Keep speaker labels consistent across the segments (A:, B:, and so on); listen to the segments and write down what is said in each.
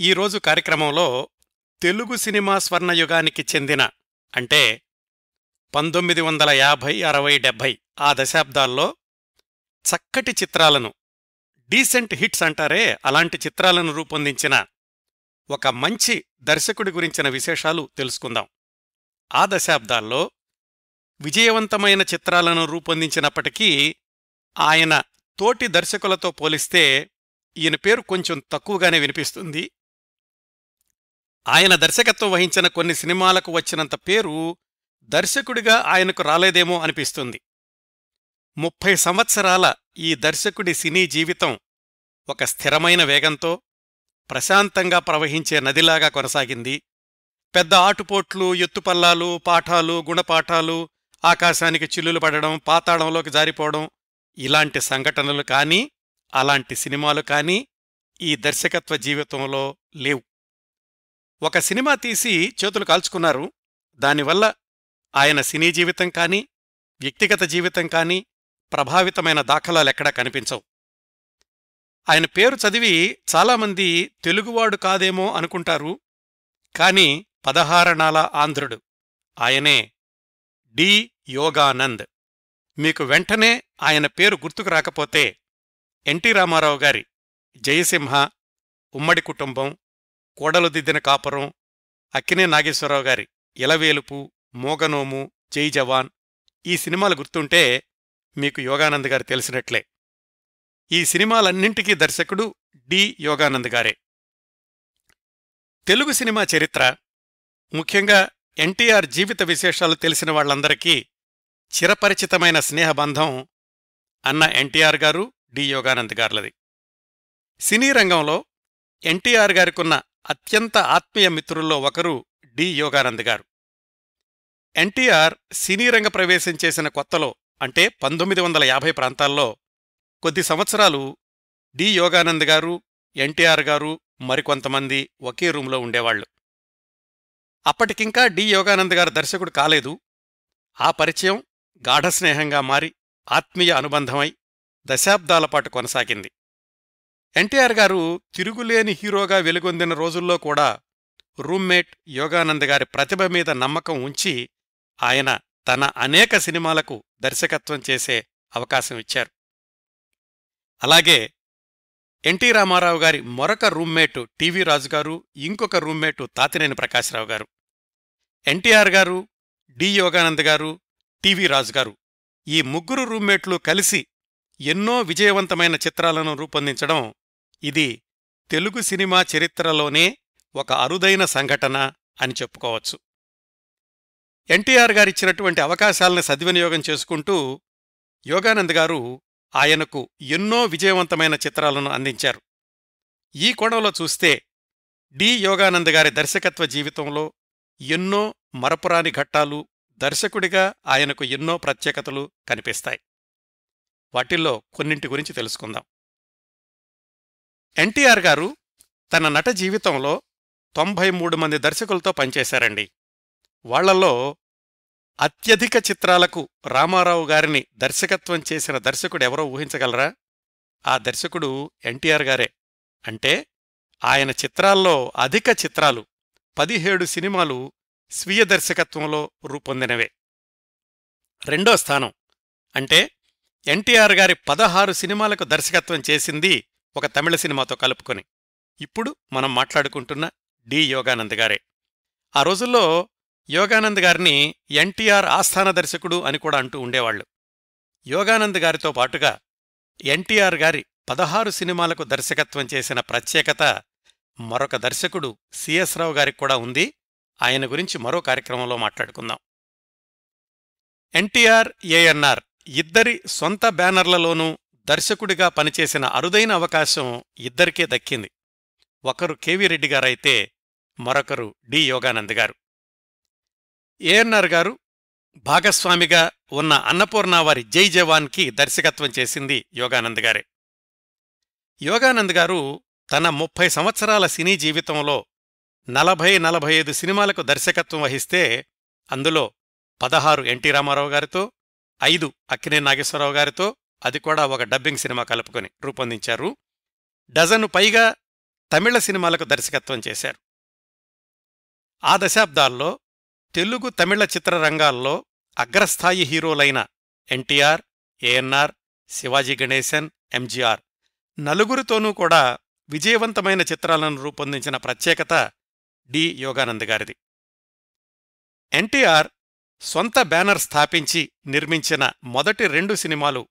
A: ఈరోజు కార్యక్రమంలో తెలుగు సినిమా స్వర్ణయుగానికి చెందిన అంటే పంతొమ్మిది వందల యాభై అరవై డెబ్భై ఆ దశాబ్దాల్లో చక్కటి చిత్రాలను డీసెంట్ హిట్స్ అంటారే అలాంటి చిత్రాలను రూపొందించిన ఒక మంచి దర్శకుడి గురించిన విశేషాలు తెలుసుకుందాం. ఆ దశాబ్దాల్లో విజయవంతమైన చిత్రాలను రూపొందించినప్పటికీ ఆయన తోటి దర్శకులతో పోలిస్తే ఈయన పేరు కొంచెం తక్కువగానే వినిపిస్తుంది. ఆయన దర్శకత్వం వహించిన కొన్ని సినిమాలకు వచ్చినంత పేరు దర్శకుడిగా ఆయనకు రాలేదేమో అనిపిస్తుంది. ముప్పై సంవత్సరాల ఈ దర్శకుడి సినీ జీవితం ఒక స్థిరమైన వేగంతో ప్రశాంతంగా ప్రవహించే నదిలాగా కొనసాగింది. పెద్ద ఆటుపోట్లు ఎత్తుపల్లాలు పాఠాలు గుణపాఠాలు ఆకాశానికి చిల్లులు పడడం పాతాళంలోకి జారిపోవడం ఇలాంటి సంఘటనలు కానీ అలాంటి సినిమాలు కానీ ఈ దర్శకత్వ జీవితంలో లేవు. ఒక సినిమా తీసి చేతులు కాల్చుకున్నారు. దానివల్ల ఆయన సినీ జీవితం కానీ వ్యక్తిగత జీవితం కానీ ప్రభావితమైన దాఖలాలెక్కడా కనిపించవు. ఆయన పేరు చదివి చాలామంది తెలుగువాడు కాదేమో అనుకుంటారు. కాని పదహారణాల ఆంధ్రుడు. ఆయనే డి. యోగానంద్. మీకు వెంటనే ఆయన పేరు గుర్తుకు రాకపోతే ఎన్టీ రామారావు గారి జయసింహ ఉమ్మడి కుటుంబం కోడలు దిద్దిన కాపురం అక్కినే నాగేశ్వరరావు గారి ఇలవేలుపు మోగనోము జై జవాన్ ఈ సినిమాలు గుర్తుంటే మీకు యోగానంద్ గారు తెలిసినట్లే. ఈ సినిమాలన్నింటికీ దర్శకుడు డి. యోగానంద్ గారే. తెలుగు సినిమా చరిత్ర ముఖ్యంగా ఎన్టీఆర్ జీవిత విశేషాలు తెలిసిన వాళ్ళందరికీ చిరపరిచితమైన స్నేహబంధం అన్న ఎన్టీఆర్ గారు డి. యోగానంద్ గారులది. సినీ రంగంలో ఎన్టీఆర్ గారికున్న అత్యంత ఆత్మీయ మిత్రుల్లో ఒకరు డి. యోగానంద్ గారు. ఎన్టీఆర్ సినీ రంగ ప్రవేశం చేసిన కొత్తలో అంటే పంతొమ్మిది వందల యాభై ప్రాంతాల్లో కొద్ది సంవత్సరాలు డి. యోగానంద్ గారు ఎన్టీఆర్ గారు మరికొంతమంది ఒకే రూంలో ఉండేవాళ్ళు అప్పటికింకా డి. యోగానంద్ గారు దర్శకుడు కాలేదు. ఆ పరిచయం గాఢస్నేహంగా మారి ఆత్మీయ అనుబంధమై దశాబ్దాల పాటు కొనసాగింది. ఎన్టీఆర్ గారు తిరుగులేని హీరోగా వెలుగొందిన రోజుల్లో కూడా రూమ్మేట్ యోగానంద్ గారి ప్రతిభ మీద నమ్మకం ఉంచి ఆయన తన అనేక సినిమాలకు దర్శకత్వం చేసే అవకాశం ఇచ్చారు. అలాగే ఎన్టీ రామారావు గారి మరొక రూమ్మేటు టీవీ రాజు గారు ఇంకొక రూమ్మేటు తాతినేని ప్రకాశ్రావు గారు ఎన్టీఆర్ గారు డి యోగానంద్ గారు టీవీ రాజు గారు ఈ ముగ్గురు రూమ్మేట్లు కలిసి ఎన్నో విజయవంతమైన చిత్రాలను రూపొందించడం ఇది తెలుగు సినిమా చరిత్రలోనే ఒక అరుదైన సంఘటన అని చెప్పుకోవచ్చు. ఎన్టీఆర్ గారిచ్చినటువంటి అవకాశాలను సద్వినియోగం చేసుకుంటూ యోగానంద్ గారు ఆయనకు ఎన్నో విజయవంతమైన చిత్రాలను అందించారు. ఈ కోణంలో చూస్తే డి యోగానంద్ గారి దర్శకత్వ జీవితంలో ఎన్నో మరపురాని ఘట్టాలు దర్శకుడిగా ఆయనకు ఎన్నో ప్రత్యేకతలు కనిపిస్తాయి. వాటిల్లో కొన్నింటి గురించి తెలుసుకుందాం. ఎన్టీఆర్ గారు తన నట జీవితంలో తొంభై మూడు మంది దర్శకులతో పనిచేశారండి. వాళ్ళలో అత్యధిక చిత్రాలకు రామారావు గారిని దర్శకత్వం చేసిన దర్శకుడెవరో ఊహించగలరా? ఆ దర్శకుడు ఎన్టీఆర్ గారే. అంటే ఆయన చిత్రాల్లో అధిక చిత్రాలు పదిహేడు సినిమాలు స్వీయ దర్శకత్వంలో రూపొందినవే. రెండో స్థానం. అంటే ఎన్టీఆర్ గారి పదహారు సినిమాలకు దర్శకత్వం చేసింది ఒక తమిళ సినిమాతో కలుపుకొని. ఇప్పుడు మనం మాట్లాడుకుంటున్న డి. యోగానంద్ గారే. ఆ రోజుల్లో యోగానంద్ గారిని ఎన్టీఆర్ ఆస్థాన దర్శకుడు అని కూడా అంటూ ఉండేవాళ్ళు యోగానంద్ గారితో పాటుగా ఎన్టీఆర్ గారి పదహారు సినిమాలకు దర్శకత్వం చేసిన ప్రత్యేకత మరొక దర్శకుడు సిఎస్ రావు గారికి కూడా ఉంది. ఆయన గురించి మరో కార్యక్రమంలో మాట్లాడుకుందాం. ఎన్టీఆర్ ఏఎన్ఆర్ ఇద్దరి సొంత బ్యానర్లలోనూ దర్శకుడిగా పనిచేసిన అరుదైన అవకాశం ఇద్దరికే దక్కింది. ఒకరు కెవి రెడ్డి గారైతే మరొకరు డి యోగానంద్ గారు. ఏఎన్ఆర్ గారు భాగస్వామిగా ఉన్న అన్నపూర్ణ వారి జై జవాన్కి దర్శకత్వం చేసింది యోగానంద్ గారే. యోగానంద్ గారు తన ముప్పై సంవత్సరాల సినీ జీవితంలో నలభై నలభై ఐదు సినిమాలకు దర్శకత్వం వహిస్తే అందులో పదహారు ఎన్టీ రామారావు గారితో ఐదు అక్కినే నాగేశ్వరరావు గారితో అది కూడా ఒక డబ్బింగ్ సినిమా కలుపుకొని రూపొందించారు. డజను పైగా తమిళ సినిమాలకు దర్శకత్వం చేశారు. ఆ దశాబ్దాల్లో తెలుగు తమిళ చిత్రరంగాల్లో అగ్రస్థాయి హీరోలైన ఎన్టీఆర్ ఏఎన్ఆర్ శివాజీ గణేశన్ ఎంజీఆర్ నలుగురితోనూ కూడా విజయవంతమైన చిత్రాలను రూపొందించిన ప్రత్యేకత డి యోగానంద్ గారిది. ఎన్టీఆర్ సొంత బ్యానర్ స్థాపించి నిర్మించిన మొదటి రెండు సినిమాలు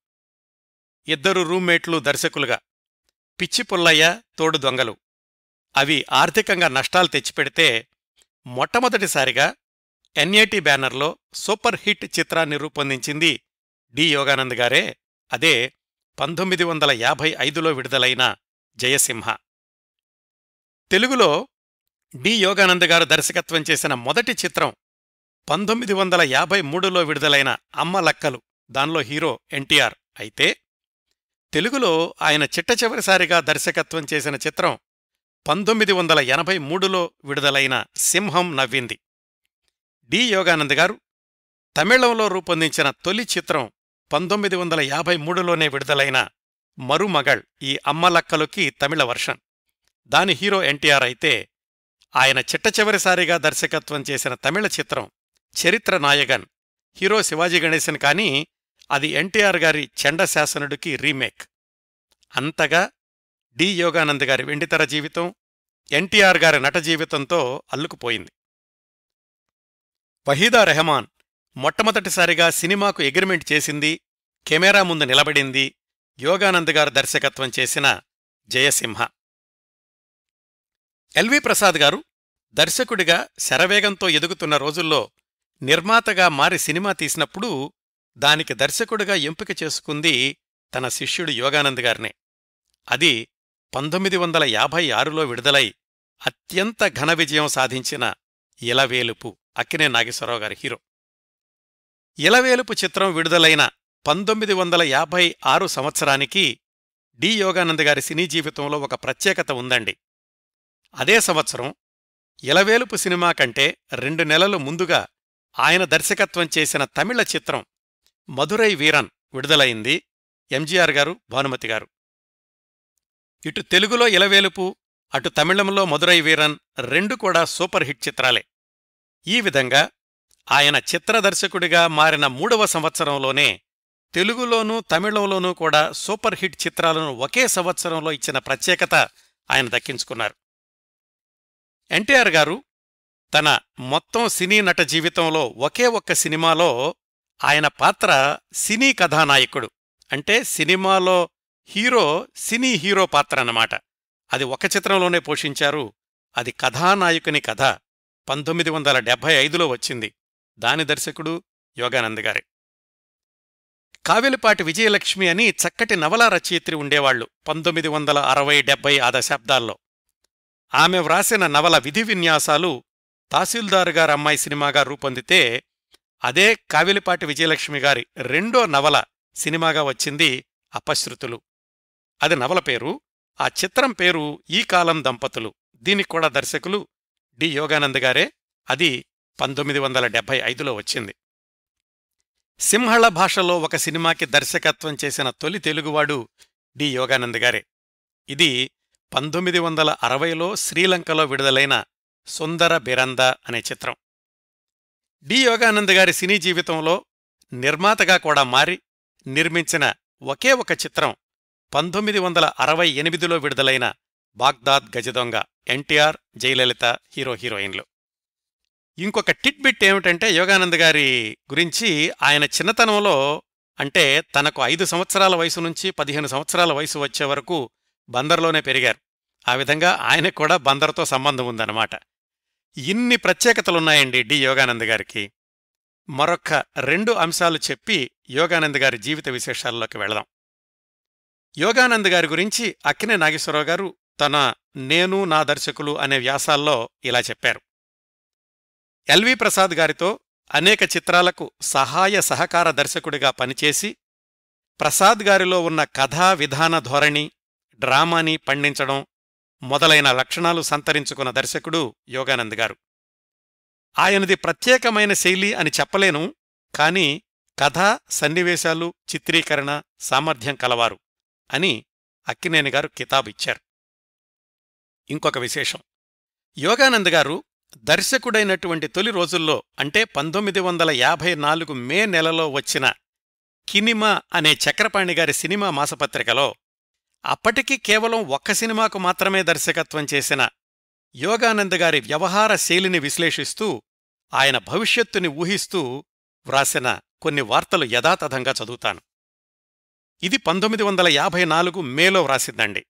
A: ఇద్దరు రూమ్మేట్లు దర్శకులుగా. పిచ్చి పుల్లయ్య తోడు దొంగలు. అవి ఆర్థికంగా నష్టాలు తెచ్చిపెడితే మొట్టమొదటిసారిగా ఎన్ఏటి బ్యానర్లో సూపర్ హిట్ చిత్రాన్ని రూపొందించింది డి యోగానంద్ గారే. అదే పంతొమ్మిది వందల యాభై ఐదులో విడుదలైన జయసింహ. తెలుగులో డి యోగానంద్ గారు దర్శకత్వం చేసిన మొదటి చిత్రం పంతొమ్మిది వందల యాభై మూడులో విడుదలైన అమ్మ లక్కలు. దానిలో హీరో ఎన్టీఆర్. అయితే తెలుగులో ఆయన చిట్టచివరిసారిగా దర్శకత్వం చేసిన చిత్రం పంతొమ్మిది వందల ఎనభై మూడులో విడుదలైన సింహం నవ్వింది. డి. యోగానంద్ గారు తమిళంలో రూపొందించిన తొలి చిత్రం పంతొమ్మిది వందల యాభై మూడులోనే విడుదలైన మరుమగళ్ ఈ అమ్మలక్కలుకి తమిళ వర్షన్. దాని హీరో ఎన్టీఆర్ అయితే ఆయన చిట్టచివరిసారిగా దర్శకత్వం చేసిన తమిళ చిత్రం చరిత్ర నాయగన్ హీరో శివాజీ గణేశన్ కానీ అది ఎన్టీఆర్ గారి చండశాసనుడికి రీమేక్. అంతగా డి. యోగానంద్ గారి వెండితెర జీవితం ఎన్టీఆర్ గారి నట జీవితంతో అల్లుకుపోయింది. వహీదా రెహమాన్ మొట్టమొదటిసారిగా సినిమాకు ఎగ్రిమెంట్ చేసింది కెమెరా ముందు నిలబడింది యోగానంద్ గారు దర్శకత్వం చేసిన జయసింహ. ఎల్వి ప్రసాద్ గారు దర్శకుడిగా శరవేగంతో ఎదుగుతున్న రోజుల్లో నిర్మాతగా మారి సినిమా తీసినప్పుడు దానికి దర్శకుడిగా ఎంపిక చేసుకుంది తన శిష్యుడు యోగానంద్ గారినే. అది పంతొమ్మిది వందల యాభై ఆరులో విడుదలై అత్యంత ఘన విజయం సాధించిన ఇలవేలుపు అక్కినే నాగేశ్వరరావు గారి హీరో. ఇలవేలుపు చిత్రం విడుదలైన పంతొమ్మిది వందల యాభై ఆరు సంవత్సరానికి డి. యోగానంద్ గారి సినీ జీవితంలో ఒక ప్రత్యేకత ఉందండి. అదే సంవత్సరం ఇలవేలుపు సినిమా కంటే రెండు నెలలు ముందుగా ఆయన దర్శకత్వం చేసిన తమిళ చిత్రం మధురై వీరన్ విడుదలైంది ఎంజీఆర్ గారు భానుమతి గారు. ఇటు తెలుగులో ఇలవేలుపు అటు తమిళంలో మధురై వీరన్ రెండు కూడా సూపర్ హిట్ చిత్రాలే. ఈ విధంగా ఆయన చిత్రదర్శకుడిగా మారిన మూడవ సంవత్సరంలోనే తెలుగులోనూ తమిళంలోనూ కూడా సూపర్ హిట్ చిత్రాలను ఒకే సంవత్సరంలో ఇచ్చిన ప్రత్యేకత ఆయన దక్కించుకున్నారు. ఎన్టీఆర్ గారు తన మొత్తం సినీ నట జీవితంలో ఒకే ఒక్క సినిమాలో ఆయన పాత్ర సినీ కథానాయకుడు. అంటే సినిమాలో హీరో సినీ హీరో పాత్ర అన్నమాట. అది ఒక చిత్రంలోనే పోషించారు. అది కథానాయకుని కథ. పంతొమ్మిది వందల డెబ్భై ఐదులో వచ్చింది. దాని దర్శకుడు యోగానంద్ గారే. కావెలిపాటి విజయలక్ష్మి అని చక్కటి నవలా రచయిత్రి ఉండేవాళ్ళు పంతొమ్మిది వందల అరవై డెబ్బై ఆ దశాబ్దాల్లో. ఆమె వ్రాసిన నవల విధి విన్యాసాలు తహసీల్దారు గారు అమ్మాయి సినిమాగా రూపొందితే అదే కావిలిపాటి విజయలక్ష్మి గారి రెండో నవల సినిమాగా వచ్చింది అపశ్రుతులు. అది నవల పేరు ఆ చిత్రం పేరు ఈ కాలం దంపతులు. దీనికి కూడా దర్శకులు డి. యోగానంద్ గారే. అది పంతొమ్మిది వందల డెబ్బై ఐదులో వచ్చింది. సింహళ భాషలో ఒక సినిమాకి దర్శకత్వం చేసిన తొలి తెలుగువాడు డి. యోగానంద్ గారే. ఇది పంతొమ్మిది వందల అరవైలో శ్రీలంకలో విడుదలైన సుందర బిరంద అనే చిత్రం. డి. యోగానంద్ గారి సినీ జీవితంలో నిర్మాతగా కూడా మారి నిర్మించిన ఒకే ఒక చిత్రం పంతొమ్మిది వందల అరవై ఎనిమిదిలో విడుదలైన బాగ్దాద్ గజదొంగ ఎన్టీఆర్ జయలలిత హీరో హీరోయిన్లు. ఇంకొక టిట్ బిట్ ఏమిటంటే యోగానంద్ గారి గురించి ఆయన చిన్నతనంలో అంటే తనకు ఐదు సంవత్సరాల వయసు నుంచి పదిహేను సంవత్సరాల వయసు వచ్చే వరకు బందర్లోనే పెరిగారు. ఆ విధంగా ఆయనకు కూడా బందర్తో సంబంధం ఉందన్నమాట. ఇన్ని ప్రత్యేకతలున్నాయండి డి. యోగానంద్ గారికి. మరొక్క రెండు అంశాలు చెప్పి యోగానంద్ గారి జీవిత విశేషాల్లోకి వెళదాం. యోగానంద్ గారి గురించి అక్కినే నాగేశ్వరరావు గారు తన నేను నా దర్శకులు అనే వ్యాసాల్లో ఇలా చెప్పారు. ఎల్వి ప్రసాద్ గారితో అనేక చిత్రాలకు సహాయ సహకార దర్శకుడిగా పనిచేసి ప్రసాద్ గారిలో ఉన్న కథా విధాన ధోరణి డ్రామాని పండించడం మొదలైన లక్షణాలు సంతరించుకున్న దర్శకుడు యోగానంద్ గారు. ఆయనది ప్రత్యేకమైన శైలి అని చెప్పలేను కాని కథ సన్నివేశాలు చిత్రీకరణ సామర్థ్యం కలవారు అని అక్కినేని గారు కితాబు ఇచ్చారు. ఇంకొక విశేషం. యోగానంద్ గారు దర్శకుడైనటువంటి తొలి రోజుల్లో అంటే పంతొమ్మిది వందల యాభై నాలుగు మే నెలలో వచ్చిన కినిమా అనే చక్రపాణి గారి సినిమా మాసపత్రికలో అప్పటికి కేవలం ఒక్క సినిమాకు మాత్రమే దర్శకత్వం చేసిన యోగానంద్ గారి వ్యవహార శైలిని విశ్లేషిస్తూ ఆయన భవిష్యత్తుని ఊహిస్తూ వ్రాసిన కొన్ని వార్తలు యథాతథంగా చదువుతాను. ఇది పంతొమ్మిది వందల యాభై నాలుగు మేలో వ్రాసిందండి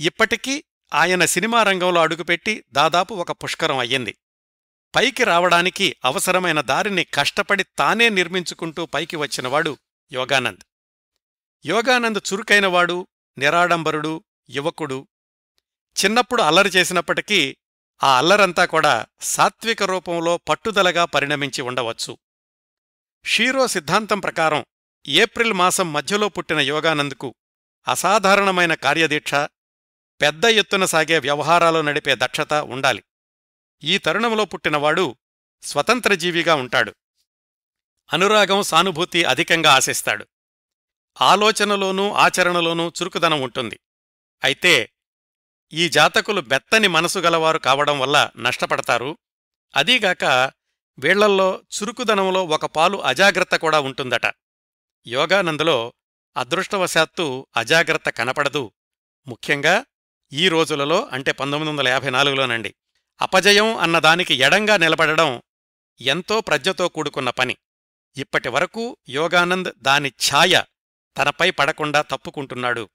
A: ఇప్పటికీ ఆయన సినిమా రంగంలో అడుగుపెట్టి దాదాపు ఒక పుష్కరం అయ్యింది. పైకి రావడానికి అవసరమైన దారిని కష్టపడి తానే నిర్మించుకుంటూ పైకి వచ్చినవాడు యోగానంద్. యోగానంద్ చురుకైనవాడు నిరాడంబరుడు యువకుడు. చిన్నప్పుడు అల్లరి చేసినప్పటికీ ఆ అల్లరంతా కూడా సాత్విక రూపంలో పట్టుదలగా పరిణమించి ఉండవచ్చు. షీరో సిద్ధాంతం ప్రకారం ఏప్రిల్ మాసం మధ్యలో పుట్టిన యోగానంద్కు అసాధారణమైన కార్యదీక్ష పెద్ద ఎత్తున సాగే వ్యవహారాలు నడిపే దక్షత ఉండాలి. ఈ తరుణంలో పుట్టినవాడు స్వతంత్రజీవిగా ఉంటాడు. అనురాగం సానుభూతి అధికంగా ఆశిస్తాడు. ఆలోచనలోనూ ఆచరణలోనూ చురుకుదనం ఉంటుంది. అయితే ఈ జాతకులు బెత్తని మనసు గలవారు కావడం వల్ల నష్టపడతారు. అదీగాక వీళ్ళల్లో చురుకుదనంలో ఒక పాలు అజాగ్రత్త కూడా ఉంటుందట. యోగానందులో అదృష్టవశాత్తు అజాగ్రత్త కనపడదు. ముఖ్యంగా ఈ రోజులలో అంటే పంతొమ్మిది వందల యాభై నాలుగులోనండి. అపజయం అన్నదానికి ఎడంగా నిలబడడం ఎంతో ప్రజ్ఞతో కూడుకున్న పని. ఇప్పటి వరకు యోగానంద్ దాని ఛాయ తనపై పడకుండా తప్పుకుంటున్నాడు.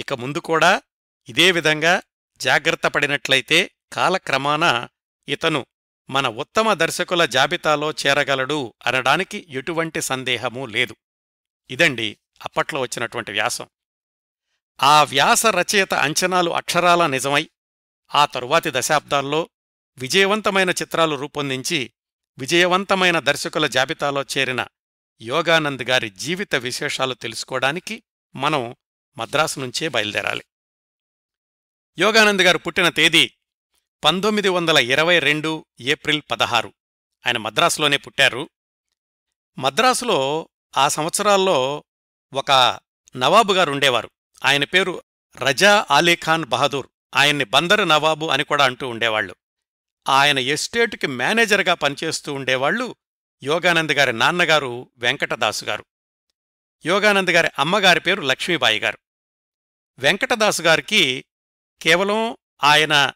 A: ఇక ముందు కూడా ఇదే విధంగా జాగ్రత్త పడినట్లయితే కాలక్రమాన ఇతను మన ఉత్తమ దర్శకుల జాబితాలో చేరగలడు అనడానికి ఎటువంటి సందేహమూ లేదు. ఇదండి అప్పట్లో వచ్చినటువంటి వ్యాసం. ఆ వ్యాస రచయిత అంచనాలు అక్షరాల నిజమై ఆ తరువాతి దశాబ్దాల్లో విజయవంతమైన చిత్రాలు రూపొందించి విజయవంతమైన దర్శకుల జాబితాలో చేరిన యోగానంద్ గారి జీవిత విశేషాలు తెలుసుకోవడానికి మనం మద్రాసు నుంచే బయలుదేరాలి. యోగానంద్ గారు పుట్టిన తేదీ పంతొమ్మిది వందల ఇరవై రెండు ఏప్రిల్ పదహారు. ఆయన మద్రాసులోనే పుట్టారు. మద్రాసులో ఆ సంవత్సరాల్లో ఒక నవాబు గారు ఉండేవారు. ఆయన పేరు రజా ఆలీఖాన్ బహదూర్. ఆయన్ని బందరు నవాబు అని కూడా అంటూ ఉండేవాళ్ళు ఆయన ఎస్టేటుకి మేనేజర్గా పనిచేస్తూ ఉండేవాళ్ళు యోగానంద్ గారి నాన్నగారు వెంకటదాసు గారు. యోగానంద్ గారి అమ్మగారి పేరు లక్ష్మీబాయి గారు. వెంకటదాసు గారికి కేవలం ఆయన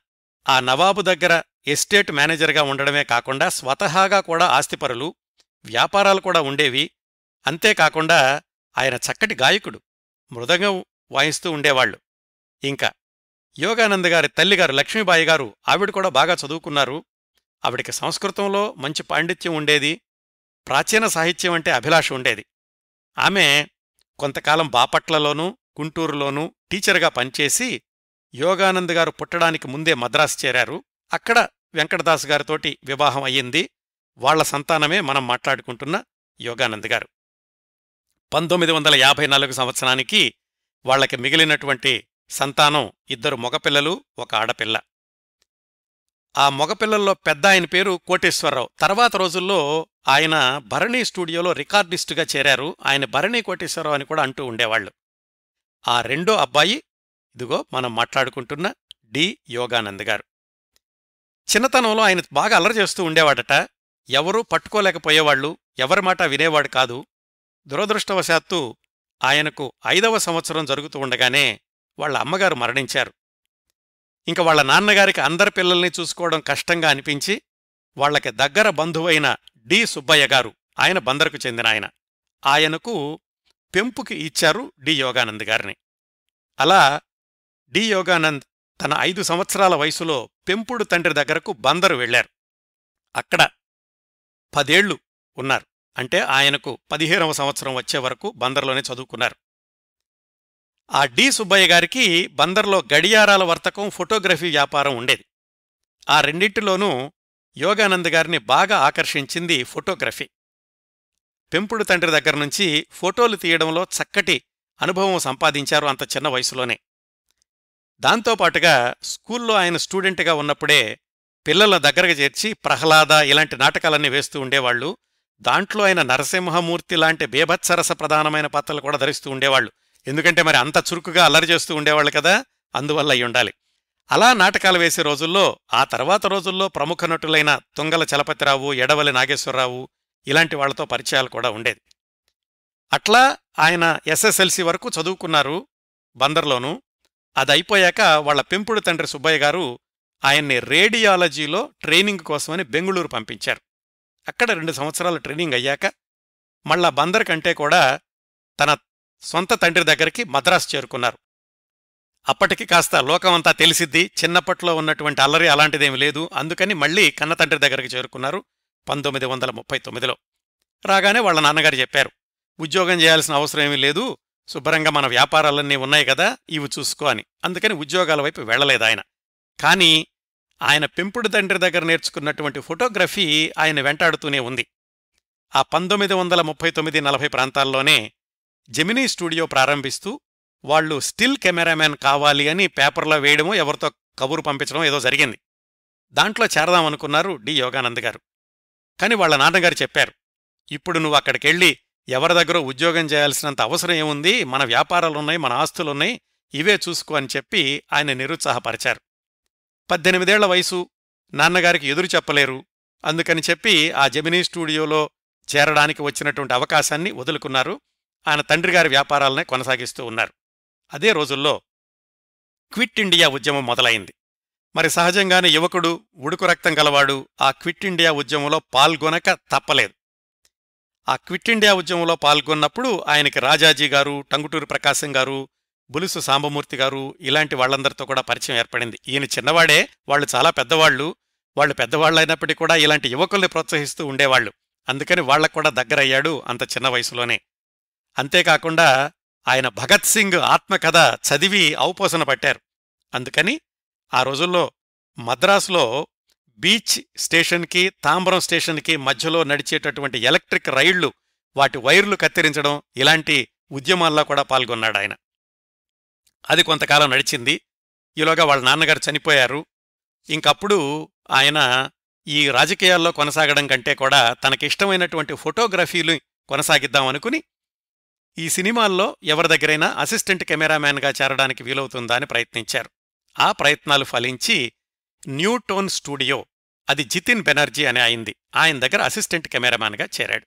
A: ఆ నవాబు దగ్గర ఎస్టేట్ మేనేజర్గా ఉండడమే కాకుండా స్వతహాగా కూడా ఆస్తిపరులు వ్యాపారాలు కూడా ఉండేవి. అంతేకాకుండా ఆయన చక్కటి గాయకుడు మృదంగం వాయిస్తూ ఉండేవాళ్ళు ఇంకా యోగానంద్ గారి తల్లిగారు లక్ష్మీబాయి గారు ఆవిడ కూడా బాగా చదువుకున్నారు. ఆవిడికి సంస్కృతంలో మంచి పాండిత్యం ఉండేది. ప్రాచీన సాహిత్యం అంటే అభిలాష ఉండేది. ఆమె కొంతకాలం బాపట్లలోనూ గుంటూరులోనూ టీచర్గా పనిచేసి యోగానంద్ గారు పుట్టడానికి ముందే మద్రాసు చేరారు. అక్కడ వెంకటదాస్ గారితోటి వివాహం అయ్యింది. వాళ్ళ సంతానమే మనం మాట్లాడుకుంటున్న యోగానంద్ గారు. పంతొమ్మిది వందల యాభై నాలుగు సంవత్సరానికి వాళ్ళకి మిగిలినటువంటి సంతానం ఇద్దరు మగపిల్లలు ఒక ఆడపిల్ల. ఆ మగపిల్లల్లో పెద్ద ఆయన పేరు కోటేశ్వరరావు. తర్వాత రోజుల్లో ఆయన భరణి స్టూడియోలో రికార్డిస్టుగా చేరారు. ఆయన భరణి కోటేశ్వరరావు అని కూడా అంటూ ఉండేవాళ్ళు ఆ రెండో అబ్బాయి ఇదిగో మనం మాట్లాడుకుంటున్న డి. యోగానంద్ గారు. చిన్నతనంలో ఆయన బాగా అల్లరి చేస్తూ ఉండేవాడట. ఎవరూ పట్టుకోలేకపోయేవాళ్ళు ఎవరి మాట వినేవాడు కాదు. దురదృష్టవశాత్తు ఆయనకు ఐదవ సంవత్సరం జరుగుతూ ఉండగానే వాళ్ళ అమ్మగారు మరణించారు. ఇంక వాళ్ళ నాన్నగారికి అందరి పిల్లల్ని చూసుకోవడం కష్టంగా అనిపించి వాళ్ళకి దగ్గర బంధువైన డి. సుబ్బయ్య గారు ఆయన బందరుకు చెందిన ఆయన. ఆయనకు పెంపుకి ఇచ్చారు డి. యోగానంద్ గారిని. అలా డి. యోగానంద్ తన ఐదు సంవత్సరాల వయసులో పెంపుడు తండ్రి దగ్గరకు బందరు వెళ్ళారు అక్కడ పదేళ్ళు ఉన్నారు. అంటే ఆయనకు పదిహేనవ సంవత్సరం వచ్చే వరకు బందర్లోనే చదువుకున్నారు. ఆ డి సుబ్బయ్య గారికి బందర్లో గడియారాల వర్తకం ఫోటోగ్రఫీ వ్యాపారం ఉండేది. ఆ రెండింటిలోనూ యోగానంద్ గారిని బాగా ఆకర్షించింది ఫోటోగ్రఫీ. పెంపుడు తండ్రి దగ్గర నుంచి ఫోటోలు తీయడంలో చక్కటి అనుభవం సంపాదించారు అంత చిన్న వయసులోనే. దాంతోపాటుగా స్కూల్లో ఆయన స్టూడెంట్గా ఉన్నప్పుడే పిల్లల దగ్గరకు చేర్చి ప్రహ్లాద ఇలాంటి నాటకాలన్నీ వేస్తూ ఉండేవాళ్ళు దాంట్లో ఆయన నరసింహమూర్తి లాంటి బేభత్సరస ప్రధానమైన పాత్రలు కూడా ధరిస్తూ ఉండేవాళ్ళు ఎందుకంటే మరి అంత చురుకుగా అల్లరి చేస్తూ ఉండేవాళ్ళు కదా అందువల్ల అయి ఉండాలి. అలా నాటకాలు వేసే రోజుల్లో ఆ తర్వాత రోజుల్లో ప్రముఖ నటులైన తుంగల చలపతిరావు ఎడవలి నాగేశ్వరరావు ఇలాంటి వాళ్ళతో పరిచయాలు కూడా ఉండేది. అట్లా ఆయన ఎస్ఎస్ఎల్సి వరకు చదువుకున్నారు బందర్లోనూ. అది అయిపోయాక వాళ్ళ పెంపుడు తండ్రి సుబ్బయ్య గారు ఆయన్ని రేడియాలజీలో ట్రైనింగ్ కోసమని బెంగుళూరు పంపించారు. అక్కడ రెండు సంవత్సరాల ట్రైనింగ్ అయ్యాక మళ్ళా బందర్ కంటే కూడా తన సొంత తండ్రి దగ్గరికి మద్రాసు చేరుకున్నారు. అప్పటికి కాస్త లోకమంతా తెలిసిద్ది చిన్నప్పట్లో ఉన్నటువంటి అల్లరి అలాంటిదేమి లేదు అందుకని మళ్ళీ కన్న తండ్రి దగ్గరికి చేరుకున్నారు పంతొమ్మిది వందల ముప్పై తొమ్మిదిలో. రాగానే వాళ్ళ నాన్నగారు చెప్పారు ఉద్యోగం చేయాల్సిన అవసరం ఏమీ లేదు శుభ్రంగా మన వ్యాపారాలన్నీ ఉన్నాయి కదా ఇవి చూసుకో అని. అందుకని ఉద్యోగాల వైపు వెళ్ళలేదు ఆయన. కానీ ఆయన పెంపుడు తండ్రి దగ్గర నేర్చుకున్నటువంటి ఫోటోగ్రఫీ ఆయన వెంటాడుతూనే ఉంది. ఆ పంతొమ్మిది వందల ముప్పై తొమ్మిది నలభై ప్రాంతాల్లోనే జెమినీ స్టూడియో ప్రారంభిస్తూ వాళ్ళు స్టిల్ కెమెరామ్యాన్ కావాలి అని పేపర్లో వేయడమో ఎవరితో కబురు పంపించడం ఏదో జరిగింది. దాంట్లో చేరదామనుకున్నారు డి. యోగానంద్ గారు. కాని వాళ్ళ నాన్నగారు చెప్పారు ఇప్పుడు నువ్వు అక్కడికెళ్ళి ఎవరి దగ్గర ఉద్యోగం చేయాల్సినంత అవసరం ఏముంది? మన వ్యాపారాలున్నాయి మన ఆస్తులున్నాయి ఇవే చూసుకో అని చెప్పి ఆయన నిరుత్సాహపరిచారు. పద్దెనిమిదేళ్ళ వయసు నాన్నగారికి ఎదురు చెప్పలేరు అందుకని చెప్పి ఆ జెమినీ స్టూడియోలో చేరడానికి వచ్చినటువంటి అవకాశాన్ని వదులుకున్నారు. ఆయన తండ్రిగారి వ్యాపారాలనే కొనసాగిస్తూ ఉన్నారు. అదే రోజుల్లో క్విట్ ఇండియా ఉద్యమం మొదలైంది. మరి సహజంగానే యువకుడు ఉడుకు రక్తం గలవాడు ఆ క్విట్ ఇండియా ఉద్యమంలో పాల్గొనక తప్పలేదు. ఆ క్విట్ ఇండియా ఉద్యమంలో పాల్గొన్నప్పుడు ఆయనకి రాజాజీ గారు టంగుటూరు ప్రకాశం గారు బులుసు సాంబమూర్తి గారు ఇలాంటి వాళ్ళందరితో కూడా పరిచయం ఏర్పడింది. ఈయన చిన్నవాడే వాళ్ళు చాలా పెద్దవాళ్ళు వాళ్ళు పెద్దవాళ్ళైనప్పటికీ కూడా ఇలాంటి యువకుల్ని ప్రోత్సహిస్తూ ఉండేవాళ్ళు అందుకని వాళ్ళకు కూడా దగ్గరయ్యాడు అంత చిన్న వయసులోనే. అంతేకాకుండా ఆయన భగత్ సింగ్ ఆత్మకథ చదివి ఔపోసన పట్టారు. అందుకని ఆ రోజుల్లో మద్రాసులో బీచ్ స్టేషన్కి తాంబరం స్టేషన్కి మధ్యలో నడిచేటటువంటి ఎలక్ట్రిక్ రైళ్ళు వాటి వైర్లు కత్తిరించడం ఇలాంటి ఉద్యమాల్లో కూడా పాల్గొన్నాడు ఆయన. అది కొంతకాలం నడిచింది. ఈలోగా వాళ్ళ నాన్నగారు చనిపోయారు. ఇంకప్పుడు ఆయన ఈ రాజకీయాల్లో కొనసాగడం కంటే కూడా తనకిష్టమైనటువంటి ఫోటోగ్రఫీలు కొనసాగిద్దామనుకుని ఈ సినిమాల్లో ఎవరి దగ్గరైనా అసిస్టెంట్ కెమెరామ్యాన్గా చేరడానికి వీలవుతుందా అని ప్రయత్నించారు. ఆ ప్రయత్నాలు ఫలించి న్యూటోన్ స్టూడియో అది జితిన్ బెనర్జీ అని అయింది. ఆయన దగ్గర అసిస్టెంట్ కెమెరామ్యాన్గా చేరాడు.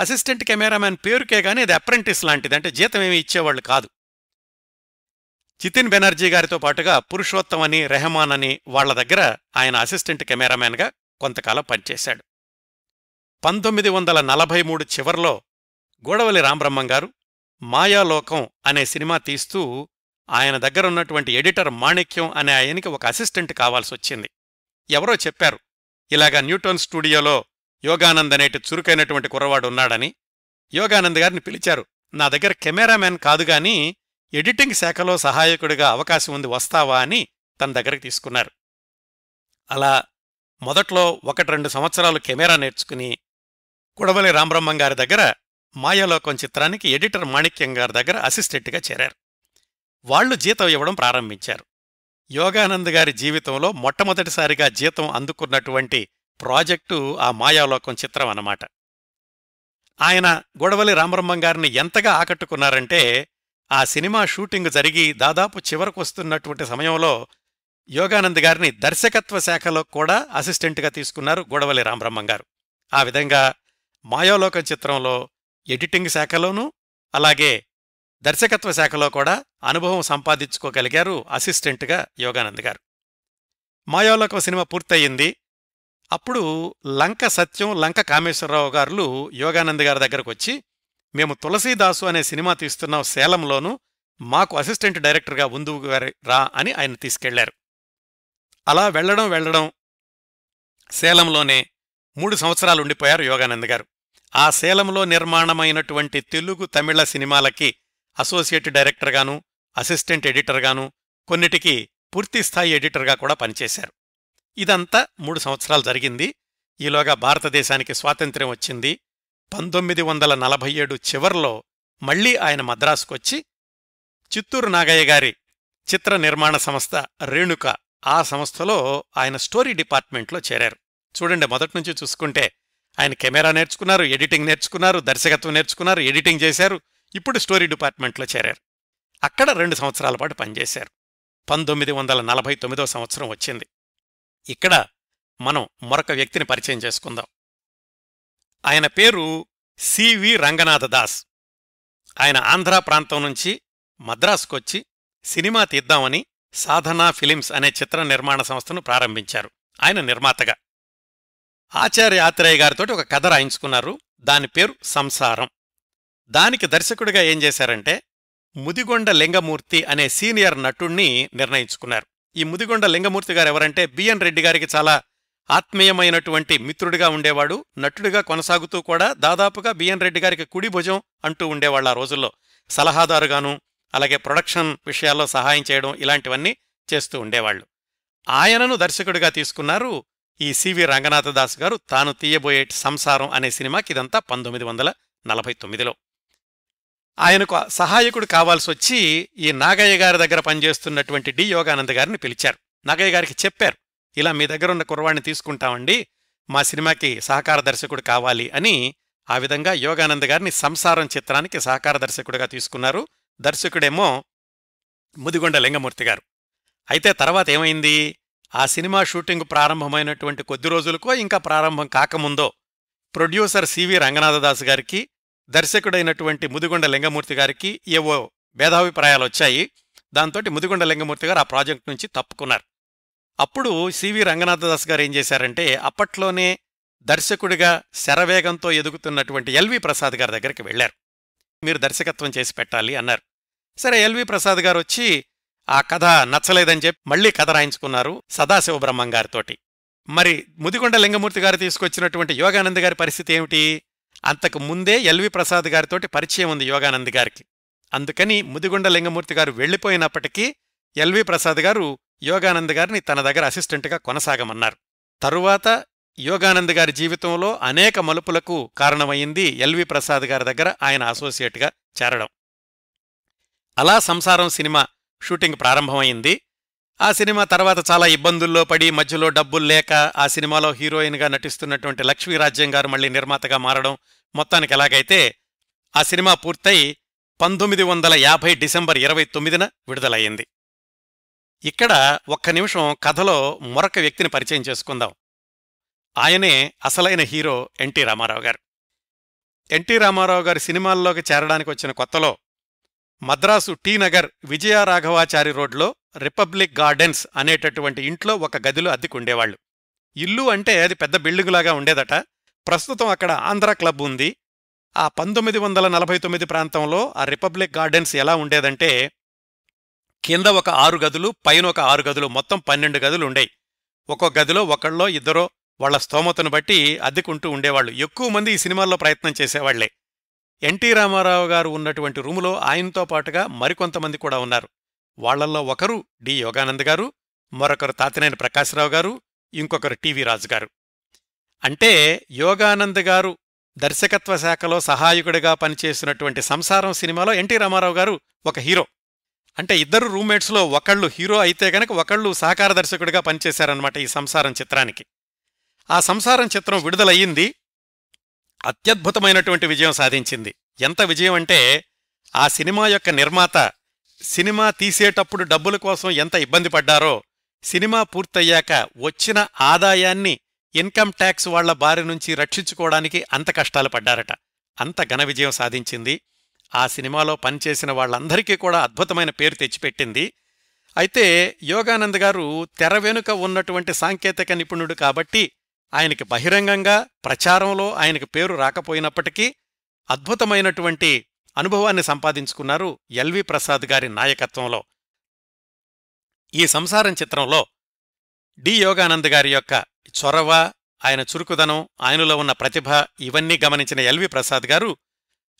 A: అసిస్టెంట్ కెమెరామ్యాన్ పేరుకే గానీ అది అప్రెంటిస్ లాంటిది అంటే జీతం ఏమీ ఇచ్చేవాళ్ళు కాదు. జితిన్ బెనర్జీ గారితో పాటుగా పురుషోత్తం అని రెహమాన్ అని వాళ్ళ దగ్గర ఆయన అసిస్టెంట్ కెమెరామ్యాన్గా కొంతకాలం పనిచేశాడు. పంతొమ్మిది వందల నలభై మూడు చివర్లో గోడవలి రామబ్రహ్మం గారు మాయాలోకం అనే సినిమా తీస్తూ ఆయన దగ్గరున్నటువంటి ఎడిటర్ మాణిక్యం అనే ఆయనకి ఒక అసిస్టెంట్ కావాల్సొచ్చింది. ఎవరో చెప్పారు ఇలాగా న్యూటన్ స్టూడియోలో యోగానంద్ అనేటి చురుకైనటువంటి కుర్రవాడు ఉన్నాడని యోగానంద్ గారిని పిలిచారు నా దగ్గర కెమెరామ్యాన్ కాదుగాని ఎడిటింగ్ శాఖలో సహాయకుడిగా అవకాశం ఉంది వస్తావా అని తన దగ్గరికి తీసుకున్నారు. అలా మొదట్లో ఒకటి రెండు సంవత్సరాలు కెమెరా నేర్చుకుని కుడవలి రామబ్రహ్మం గారి దగ్గర మాయాలోకం చిత్రానికి ఎడిటర్ మాణిక్యం గారి దగ్గర అసిస్టెంట్గా చేరారు. వాళ్ళు జీతం ఇవ్వడం ప్రారంభించారు. యోగానంద్ గారి జీవితంలో మొట్టమొదటిసారిగా జీతం అందుకున్నటువంటి ప్రాజెక్టు ఆ మాయాలోకం చిత్రం అన్నమాట. ఆయన గొడవలి రామబ్రహ్మం గారిని ఎంతగా ఆకట్టుకున్నారంటే ఆ సినిమా షూటింగ్ జరిగి దాదాపు చివరకొస్తున్నటువంటి సమయంలో యోగానంద్ గారిని దర్శకత్వ శాఖలో కూడా అసిస్టెంట్గా తీసుకున్నారు గొడవలి రామబ్రహ్మం గారు. ఆ విధంగా మాయోలోకం చిత్రంలో ఎడిటింగ్ శాఖలోనూ అలాగే దర్శకత్వ శాఖలో కూడా అనుభవం సంపాదించుకోగలిగారు అసిస్టెంట్గా యోగానంద్ గారు. మాయాలోకం సినిమా పూర్తయింది. అప్పుడు లంక సత్యం లంక కామేశ్వరరావు గారులు యోగానంద్ గారి దగ్గరకు వచ్చి మేము తులసీదాసు అనే సినిమా తీస్తున్నాం సేలంలోనూ మాకు అసిస్టెంట్ డైరెక్టర్గా ఉందు రా అని ఆయన తీసుకెళ్ళారు. అలా వెళ్ళడం వెళ్ళడం సేలంలోనే మూడు సంవత్సరాలు ఉండిపోయారు యోగానంద్ గారు. ఆ సేలంలో నిర్మాణమైనటువంటి తెలుగు తమిళ సినిమాలకి అసోసియేట్ డైరెక్టర్గాను అసిస్టెంట్ ఎడిటర్గాను కొన్నిటికి పూర్తిస్థాయి ఎడిటర్గా కూడా పనిచేశారు. ఇదంతా మూడు సంవత్సరాలు జరిగింది. ఈలోగా భారతదేశానికి స్వాతంత్ర్యం వచ్చింది. పంతొమ్మిది వందల నలభై ఏడు చివర్లో మళ్ళీ ఆయన మద్రాసుకొచ్చి చిత్తూరు నాగయ్య గారి చిత్ర నిర్మాణ సంస్థ రేణుక ఆ సంస్థలో ఆయన స్టోరీ డిపార్ట్మెంట్లో చేరారు. చూడండి మొదటి చూసుకుంటే ఆయన కెమెరా నేర్చుకున్నారు ఎడిటింగ్ నేర్చుకున్నారు దర్శకత్వం నేర్చుకున్నారు ఎడిటింగ్ చేశారు. ఇప్పుడు స్టోరీ డిపార్ట్మెంట్లో చేరారు. అక్కడ రెండు సంవత్సరాల పాటు పనిచేశారు. పంతొమ్మిది వందల నలభై తొమ్మిదో సంవత్సరం వచ్చింది. ఇక్కడ మనం మరొక వ్యక్తిని పరిచయం చేసుకుందాం. ఆయన పేరు సివి రంగనాథ దాస్. ఆయన ఆంధ్రా ప్రాంతం నుంచి మద్రాసుకొచ్చి సినిమా తీద్దామని సాధనా ఫిలిమ్స్ అనే చిత్ర నిర్మాణ సంస్థను ప్రారంభించారు. ఆయన నిర్మాతగా. ఆచార్య ఆత్రేయ గారితో ఒక కథ రాయించుకున్నారు. దాని పేరు సంసారం. దానికి దర్శకుడిగా ఏం చేశారంటే ముదిగొండ లింగమూర్తి అనే సీనియర్ నటుణ్ణి నిర్ణయించుకున్నారు. ఈ ముదిగొండ లింగమూర్తి గారు ఎవరంటే బిఎన్ రెడ్డి గారికి చాలా ఆత్మీయమైనటువంటి మిత్రుడిగా ఉండేవాడు. నటుడిగా కొనసాగుతూ కూడా దాదాపుగా బిఎన్ రెడ్డి గారికి కుడి భుజం అంటూ ఉండేవాళ్ళు ఆ రోజుల్లో. సలహాదారుగాను అలాగే ప్రొడక్షన్ విషయాల్లో సహాయం చేయడం ఇలాంటివన్నీ చేస్తూ ఉండేవాళ్ళు ఆయనను దర్శకుడిగా తీసుకున్నారు ఈ సివి రంగనాథదాస్ గారు తాను తీయబోయే సంసారం అనే సినిమాకి ఇదంతా పంతొమ్మిది వందల నలభై తొమ్మిదిలో. ఆయనకు సహాయకుడు కావాల్సి వచ్చి ఈ నాగయ్య గారి దగ్గర పనిచేస్తున్నటువంటి డి యోగానంద గారిని పిలిచారు. నాగయ్య గారికి చెప్పారు ఇలా మీ దగ్గర ఉన్న కుర్రవాణ్ణి తీసుకుంటామండి మా సినిమాకి సహకార దర్శకుడు కావాలి అని ఆ విధంగా యోగానంద గారిని సంసారం చిత్రానికి సహకార దర్శకుడిగా తీసుకున్నారు దర్శకుడేమో ముదిగొండ లింగమూర్తి గారు. అయితే తర్వాత ఏమైంది? ఆ సినిమా షూటింగ్ ప్రారంభమైనటువంటి కొద్ది రోజులకో ఇంకా ప్రారంభం కాకముందో ప్రొడ్యూసర్ సివి రంగనాథదాస్ గారికి దర్శకుడైనటువంటి ముదిగొండ లింగమూర్తి గారికి ఏవో భేదాభిప్రాయాలు వచ్చాయి. దాంతోటి ముదిగొండ లింగమూర్తి గారు ఆ ప్రాజెక్ట్ నుంచి తప్పుకున్నారు. అప్పుడు సివి రంగనాథదాస్ గారు ఏం చేశారంటే అప్పట్లోనే దర్శకుడిగా శరవేగంతో ఎదుగుతున్నటువంటి ఎల్వి ప్రసాద్ గారి దగ్గరికి వెళ్ళారు మీరు దర్శకత్వం చేసి పెట్టాలి అన్నారు. సరే ఎల్వి ప్రసాద్ గారు వచ్చి ఆ కథ నచ్చలేదని చెప్పి మళ్ళీ కథ రాయించుకున్నారు సదాశివబ్రహ్మం గారితోటి. మరి ముదిగొండ లింగమూర్తి గారు తీసుకొచ్చినటువంటి యోగానంద్ గారి పరిస్థితి ఏమిటి? అంతకు ముందే ఎల్వి ప్రసాద్ గారితోటి పరిచయం ఉంది యోగానంద్ గారికి. అందుకని ముదిగొండ లింగమూర్తి గారు వెళ్ళిపోయినప్పటికీ ఎల్వి ప్రసాద్ గారు యోగానంద్ గారిని తన దగ్గర అసిస్టెంట్గా కొనసాగమన్నారు. తరువాత యోగానంద్ గారి జీవితంలో అనేక మలుపులకు కారణమయ్యింది ఎల్వి ప్రసాద్ గారి దగ్గర ఆయన అసోసియేట్గా చేరడం. అలా సంసారం సినిమా షూటింగ్ ప్రారంభమైంది. ఆ సినిమా తర్వాత చాలా ఇబ్బందుల్లో పడి మధ్యలో డబ్బులు లేక ఆ సినిమాలో హీరోయిన్గా నటిస్తున్నటువంటి లక్ష్మీరాజ్యం గారు మళ్ళీ నిర్మాతగా మారడం మొత్తానికి ఎలాగైతే ఆ సినిమా పూర్తయి పంతొమ్మిది వందల యాభై డిసెంబర్ ఇరవై తొమ్మిదిన విడుదలయ్యింది. ఇక్కడ ఒక్క నిమిషం కథలో మరొక వ్యక్తిని పరిచయం చేసుకుందాం. ఆయనే అసలైన హీరో ఎన్టీ రామారావు గారు. ఎన్టీ రామారావు గారు సినిమాల్లోకి చేరడానికి వచ్చిన కొత్తలో మద్రాసు టీ నగర్ విజయరాఘవాచారి రోడ్లో రిపబ్లిక్ గార్డెన్స్ అనేటటువంటి ఇంట్లో ఒక గదిలో అద్దెకుండేవాళ్ళు ఇల్లు అంటే అది పెద్ద బిల్డింగులాగా ఉండేదట. ప్రస్తుతం అక్కడ ఆంధ్ర క్లబ్ ఉంది. ఆ పంతొమ్మిది వందల నలభై తొమ్మిది ప్రాంతంలో ఆ రిపబ్లిక్ గార్డెన్స్ ఎలా ఉండేదంటే కింద ఒక ఆరు గదులు పైన ఒక ఆరు గదులు మొత్తం పన్నెండు గదులు ఉండేవి ఒక్కో గదిలో ఒకళ్ళో ఇద్దరో వాళ్ళ స్తోమతను బట్టి అద్దెకుంటూ ఉండేవాళ్ళు. ఎక్కువ మంది ఈ సినిమాల్లో ప్రయత్నం చేసేవాళ్ళే ఎన్టీ రామారావు గారు ఉన్నటువంటి రూములో ఆయనతో పాటుగా మరికొంతమంది కూడా ఉన్నారు. వాళ్ళల్లో ఒకరు డి. యోగానంద్ గారు మరొకరు తాతినేని ప్రకాశ్రావు గారు ఇంకొకరు టీవీ రాజు గారు. అంటే యోగానంద్ గారు దర్శకత్వ శాఖలో సహాయకుడిగా పనిచేసినటువంటి సంసారం సినిమాలో ఎన్టీ రామారావు గారు ఒక హీరో. అంటే ఇద్దరు రూమ్మేట్స్లో ఒకళ్ళు హీరో అయితే గనక ఒకళ్ళు సహకార దర్శకుడిగా పనిచేశారనమాట ఈ సంసారం చిత్రానికి. ఆ సంసారం చిత్రం విడుదలయ్యింది అత్యద్భుతమైనటువంటి విజయం సాధించింది. ఎంత విజయం అంటే ఆ సినిమా యొక్క నిర్మాత సినిమా తీసేటప్పుడు డబ్బుల కోసం ఎంత ఇబ్బంది పడ్డారో సినిమా పూర్తయ్యాక వచ్చిన ఆదాయాన్ని ఇన్కమ్ ట్యాక్స్ వాళ్ళ బారి నుంచి రక్షించుకోవడానికి అంత కష్టాలు పడ్డారట. అంత ఘన విజయం సాధించింది. ఆ సినిమాలో పనిచేసిన వాళ్ళందరికీ కూడా అద్భుతమైన పేరు తెచ్చిపెట్టింది. అయితే యోగానంద్ గారు తెర వెనుక ఉన్నటువంటి సాంకేతిక నిపుణుడు కాబట్టి ఆయనకి బహిరంగంగా ప్రచారంలో ఆయనకు పేరు రాకపోయినప్పటికీ అద్భుతమైనటువంటి అనుభవాన్ని సంపాదించుకున్నారు ఎల్వి ప్రసాద్ గారి నాయకత్వంలో. ఈ సంసారం చిత్రంలో డి యోగానంద్ గారి యొక్క చొరవ ఆయన చురుకుదనం ఆయనలో ఉన్న ప్రతిభ ఇవన్నీ గమనించిన ఎల్వి ప్రసాద్ గారు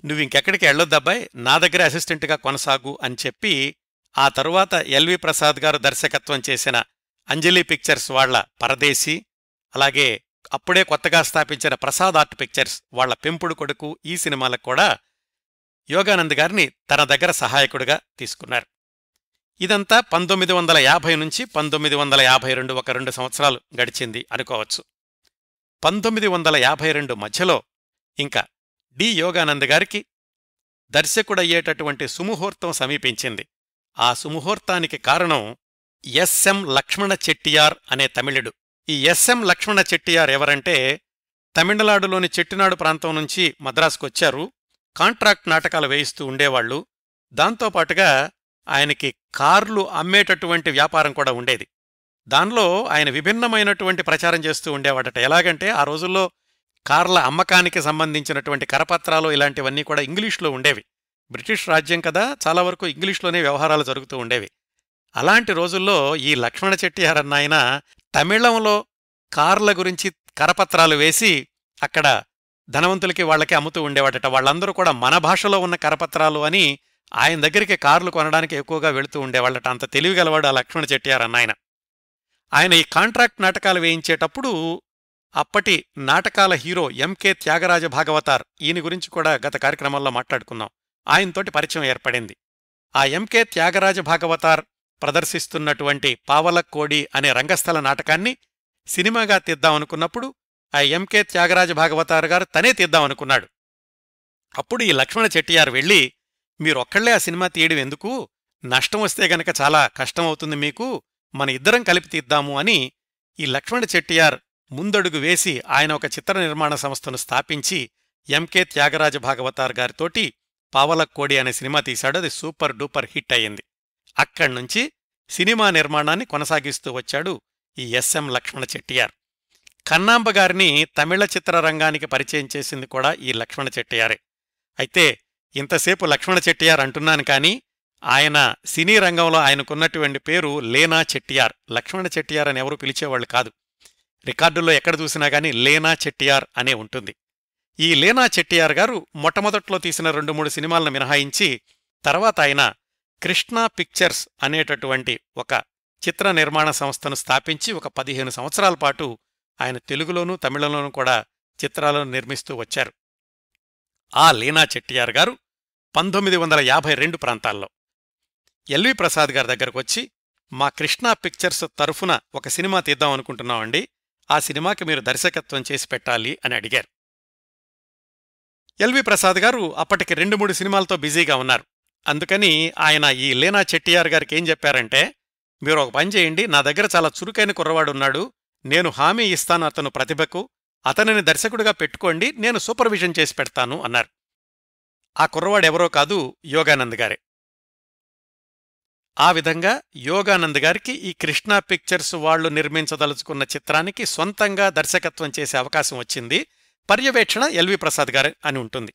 A: నువ్వింకెక్కడికి వెళ్ళొద్దబ్బాయి నా దగ్గర అసిస్టెంట్గా కొనసాగు అని చెప్పి ఆ తరువాత ఎల్వి ప్రసాద్ గారు దర్శకత్వం చేసిన అంజలి పిక్చర్స్ వాళ్ళ పరదేశీ అలాగే అప్పుడే కొత్తగా స్థాపించిన ప్రసాద్ ఆర్ట్ పిక్చర్స్ వాళ్ళ పెంపుడు కొడుకు ఈ సినిమాలకు కూడా యోగానంద్ గారిని తన దగ్గర సహాయకుడిగా తీసుకున్నారు. ఇదంతా పంతొమ్మిది వందల యాభై నుంచి పంతొమ్మిది వందల యాభై రెండు ఒక రెండు సంవత్సరాలు గడిచింది అనుకోవచ్చు. పంతొమ్మిది వందల యాభై రెండు మధ్యలో ఇంకా డి యోగానంద్ గారికి దర్శకుడయ్యేటటువంటి సుముహూర్తం సమీపించింది. ఆ సుముహూర్తానికి కారణం ఎస్ఎం లక్ష్మణ చెట్టియార్ అనే తమిళుడు ఈ ఎస్ఎం లక్ష్మణ చెట్టియార్ ఎవరంటే తమిళనాడులోని చెట్టినాడు ప్రాంతం నుంచి మద్రాసుకొచ్చారు. కాంట్రాక్ట్ నాటకాలు వేయిస్తూ ఉండేవాళ్ళు దాంతోపాటుగా ఆయనకి కార్లు అమ్మేటటువంటి వ్యాపారం కూడా ఉండేది. దానిలో ఆయన విభిన్నమైనటువంటి ప్రచారం చేస్తూ ఉండేవాడట. ఎలాగంటే ఆ రోజుల్లో కార్ల అమ్మకానికి సంబంధించినటువంటి కరపత్రాలు ఇలాంటివన్నీ కూడా ఇంగ్లీష్లో ఉండేవి. బ్రిటిష్ రాజ్యం కదా చాలా వరకు ఇంగ్లీష్లోనే వ్యవహారాలు జరుగుతూ ఉండేవి. అలాంటి రోజుల్లో ఈ లక్ష్మణ చెట్టియార్ ఆయన తమిళంలో కార్ల గురించి కరపత్రాలు వేసి అక్కడ ధనవంతులకి వాళ్ళకి అమ్ముతూ ఉండేవాడట. వాళ్ళందరూ కూడా మన భాషలో ఉన్న కరపత్రాలు అని ఆయన దగ్గరికి కార్లు కొనడానికి ఎక్కువగా వెళుతూ ఉండేవాళ్ళట. అంత తెలివిగలవాడు ఆ లక్ష్మణ చెట్టియారన్న ఆయన. ఆయన ఈ కాంట్రాక్ట్ నాటకాలు వేయించేటప్పుడు అప్పటి నాటకాల హీరో ఎంకే త్యాగరాజ భాగవతార్ ఈయన గురించి కూడా గత కార్యక్రమంలో మాట్లాడుకున్నాం ఆయనతోటి పరిచయం ఏర్పడింది. ఆ ఎంకే త్యాగరాజ భాగవతార్ ప్రదర్శిస్తున్నటువంటి పావలక్కోడి అనే రంగస్థల నాటకాన్ని సినిమాగా తీద్దామనుకున్నప్పుడు ఆ ఎంకే త్యాగరాజ భాగవతారు గారు తనే తీద్దామనుకున్నాడు. అప్పుడు ఈ లక్ష్మణ చెట్టియార్ వెళ్ళి మీరొక్కళ్ళే ఆ సినిమా తీయడం ఎందుకు? నష్టం వస్తే గనక చాలా కష్టమవుతుంది మీకు. మన ఇద్దరం కలిపి తీద్దాము అని ఈ లక్ష్మణ చెట్టియార్ ముందడుగు వేసి ఆయన ఒక చిత్ర నిర్మాణ సంస్థను స్థాపించి ఎంకే త్యాగరాజ భాగవతార్ గారితోటి పావలక్కోడి అనే సినిమా తీశాడు. అది సూపర్ డూపర్ హిట్ అయ్యింది. అక్కడ్నుంచి సినిమా నిర్మాణాన్ని కొనసాగిస్తూ వచ్చాడు ఈ ఎస్ఎం లక్ష్మణ చెట్టియార్. కన్నాంబ గారిని తమిళ చిత్రరంగానికి పరిచయం చేసింది కూడా ఈ లక్ష్మణ చెట్టియారే. అయితే ఇంతసేపు లక్ష్మణ చెట్టియార్ అంటున్నాను కానీ ఆయన సినీ రంగంలో ఆయనకున్నటువంటి పేరు లేనా చెట్టియార్. లక్ష్మణ చెట్టియార్ అని ఎవరూ పిలిచేవాళ్ళు కాదు. రికార్డుల్లో ఎక్కడ చూసినా కానీ లేనా చెట్టియార్ అనే ఉంటుంది. ఈ లేనా చెట్టియార్ గారు మొట్టమొదట్లో తీసిన రెండు మూడు సినిమాలను మినహాయించి తర్వాత ఆయన కృష్ణా పిక్చర్స్ అనేటటువంటి ఒక చిత్ర నిర్మాణ సంస్థను స్థాపించి ఒక పదిహేను సంవత్సరాల పాటు ఆయన తెలుగులోనూ తమిళంలోనూ కూడా చిత్రాలను నిర్మిస్తూ వచ్చారు. ఆ లీనా చెట్టియార్ గారు పంతొమ్మిది వందల యాభై రెండు ప్రాంతాల్లో. ఎల్వి ప్రసాద్ గారి దగ్గరకొచ్చి మా కృష్ణా పిక్చర్స్ తరఫున ఒక సినిమా తీద్దాం అనుకుంటున్నామండి. ఆ సినిమాకి మీరు దర్శకత్వం చేసి పెట్టాలి అని అడిగారు. ఎల్వి ప్రసాద్ గారు అప్పటికి రెండు మూడు సినిమాలతో బిజీగా ఉన్నారు. అందుకని ఆయన ఈ లేనా చెట్టియార్ గారికి ఏం చెప్పారంటే మీరు ఒక పని చేయండి నా దగ్గర చాలా చురుకైన కుర్రవాడున్నాడు నేను హామీ ఇస్తాను అతను ప్రతిభకు అతనిని దర్శకుడిగా పెట్టుకోండి నేను సూపర్విజన్ చేసి పెడతాను అన్నారు. ఆ కుర్రవాడెవరో కాదు యోగానంద్ గారే. ఆ విధంగా యోగానంద్ గారికి ఈ కృష్ణా పిక్చర్స్ వాళ్ళు నిర్మించదలుచుకున్న చిత్రానికి సొంతంగా దర్శకత్వం చేసే అవకాశం వచ్చింది. పర్యవేక్షణ ఎల్వి ప్రసాద్ గారు అని ఉంటుంది.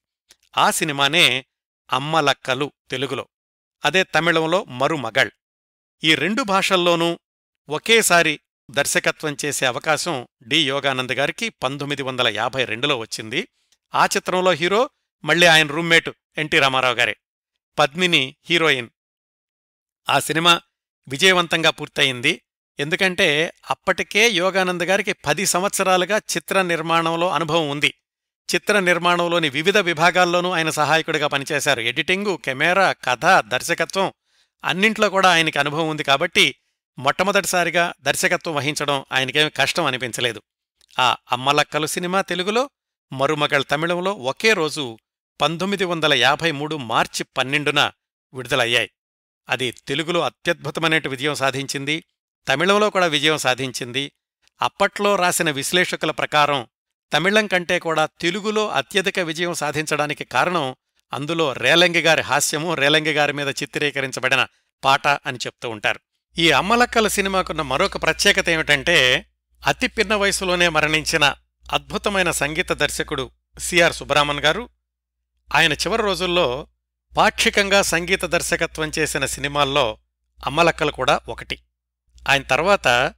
A: ఆ సినిమానే అమ్మలక్కలు తెలుగులో. అదే తమిళంలో మరుమగళ్. ఈ రెండు భాషల్లోనూ ఒకేసారి దర్శకత్వం చేసే అవకాశం డి. యోగానంద్ గారికి పంతొమ్మిది వందల యాభై రెండులో వచ్చింది. ఆ చిత్రంలో హీరో మళ్ళీ ఆయన రూమ్మేటు ఎన్టీ రామారావు గారే. పద్మిని హీరోయిన్. ఆ సినిమా విజయవంతంగా పూర్తయింది. ఎందుకంటే అప్పటికే యోగానంద్ గారికి పది సంవత్సరాలుగా చిత్ర నిర్మాణంలో అనుభవం ఉంది. చిత్ర నిర్మాణంలోని వివిధ విభాగాల్లోనూ ఆయన సహాయకుడిగా పనిచేశారు. ఎడిటింగు కెమెరా కథ దర్శకత్వం అన్నింట్లో కూడా ఆయనకి అనుభవం ఉంది కాబట్టి మొట్టమొదటిసారిగా దర్శకత్వం వహించడం ఆయనకేమి కష్టం అనిపించలేదు. ఆ అమ్మలక్కలు సినిమా తెలుగులో మరుమగళ్ తమిళంలో ఒకే రోజు పంతొమ్మిది వందల యాభై మూడు మార్చి పన్నెండున విడుదలయ్యాయి. అది తెలుగులో అత్యద్భుతమైన విజయం సాధించింది తమిళంలో కూడా విజయం సాధించింది. అప్పట్లో రాసిన విశ్లేషకుల ప్రకారం తమిళం కంటే కూడా తెలుగులో అత్యధిక విజయం సాధించడానికి కారణం అందులో రేలంగి గారి హాస్యము రేలంగి గారి మీద చిత్రీకరించబడిన పాట అని చెప్తూ ఉంటారు. ఈ అమ్మలక్కల సినిమాకున్న మరొక ప్రత్యేకత ఏమిటంటే అతి పిన్న వయసులోనే మరణించిన అద్భుతమైన సంగీత దర్శకుడు సిఆర్ సుబ్రహ్మణ్ గారు. ఆయన చివరి రోజుల్లో పాక్షికంగా సంగీత దర్శకత్వం చేసిన సినిమాల్లో అమ్మలక్కలు కూడా ఒకటి. ఆయన తర్వాత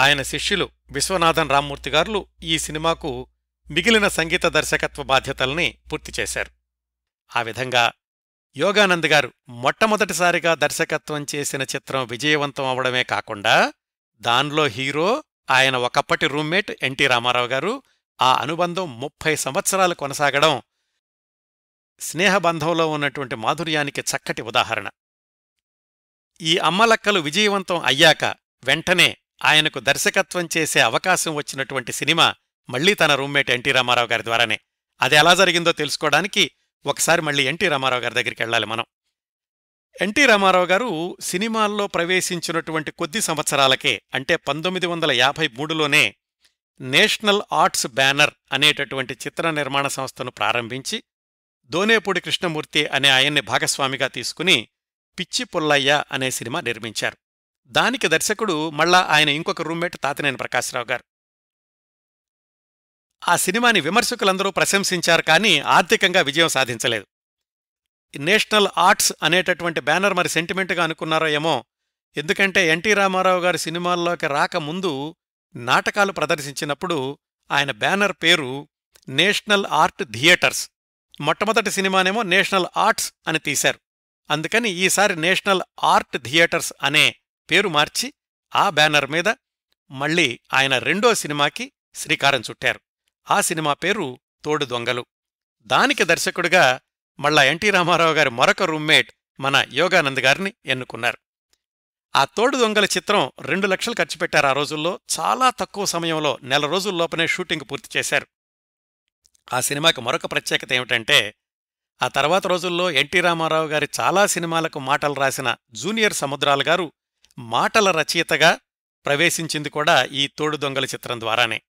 A: ఆయన శిష్యులు విశ్వనాథన్ రామ్మూర్తిగారులు ఈ సినిమాకు మిగిలిన సంగీత దర్శకత్వ బాధ్యతల్ని పూర్తి చేశారు. ఆ విధంగా యోగానంద్ గారు మొట్టమొదటిసారిగా దర్శకత్వం చేసిన చిత్రం విజయవంతం అవడమే కాకుండా దానిలో హీరో ఆయన ఒకప్పటి రూమ్మేట్ ఎన్టీ రామారావు గారు ఆ అనుబంధం ముప్పై సంవత్సరాలు కొనసాగడం స్నేహబంధంలో ఉన్నటువంటి మాధుర్యానికి చక్కటి ఉదాహరణ. ఈ అమ్మలక్కలు విజయవంతం అయ్యాక వెంటనే ఆయనకు దర్శకత్వం చేసే అవకాశం వచ్చినటువంటి సినిమా మళ్ళీ తన రూమ్మేట్ ఎన్టీ రామారావు గారి ద్వారానే. అది ఎలా జరిగిందో తెలుసుకోవడానికి ఒకసారి మళ్ళీ ఎన్టీ రామారావు గారి దగ్గరికి వెళ్ళాలి మనం. ఎన్టీ రామారావు గారు సినిమాల్లో ప్రవేశించినటువంటి కొద్ది సంవత్సరాలకే అంటే పంతొమ్మిది వందల యాభై మూడులోనే నేషనల్ ఆర్ట్స్ బ్యానర్ అనేటటువంటి చిత్ర నిర్మాణ సంస్థను ప్రారంభించి దోనేపూడి కృష్ణమూర్తి అనే ఆయన్ని భాగస్వామిగా తీసుకుని పిచ్చి పుల్లయ్య అనే సినిమా నిర్మించారు. దానికి దర్శకుడు మళ్ళా ఆయన ఇంకొక రూమ్మేట్ తాతినేని ప్రకాశ్రావు గారు. ఆ సినిమాని విమర్శకులందరూ ప్రశంసించారు కానీ ఆర్థికంగా విజయం సాధించలేదు. నేషనల్ ఆర్ట్స్ అనేటటువంటి బ్యానర్ మరి సెంటిమెంట్గా అనుకున్నారో ఏమో ఎందుకంటే ఎన్టీ రామారావు గారి సినిమాల్లోకి రాకముందు నాటకాలు ప్రదర్శించినప్పుడు ఆయన బ్యానర్ పేరు నేషనల్ ఆర్ట్ థియేటర్స్. మొట్టమొదటి సినిమానేమో నేషనల్ ఆర్ట్స్ అని తీశారు. అందుకని ఈసారి నేషనల్ ఆర్ట్ థియేటర్స్ అనే పేరు మార్చి ఆ బ్యానర్ మీద మళ్ళీ ఆయన రెండో సినిమాకి శ్రీకారం చుట్టారు. ఆ సినిమా పేరు తోడు దొంగలు. దానికి దర్శకుడిగా మళ్ళా ఎన్టీ రామారావు గారి మరొక రూమ్మేట్ మన యోగానంద్ గారిని ఎన్నుకున్నారు. ఆ తోడు దొంగల చిత్రం రెండు లక్షలు ఖర్చు పెట్టారు ఆ రోజుల్లో చాలా తక్కువ సమయంలో నెల రోజుల్లోపనే షూటింగ్ పూర్తి చేశారు. ఆ సినిమాకి మరొక ప్రత్యేకత ఏమిటంటే ఆ తర్వాత రోజుల్లో ఎన్టీ రామారావు గారి చాలా సినిమాలకు మాటలు రాసిన జూనియర్ సముద్రాల గారు మాటల రచయితగా ప్రవేశించింది కూడా ఈ తోడు దొంగల చిత్రం ద్వారానే.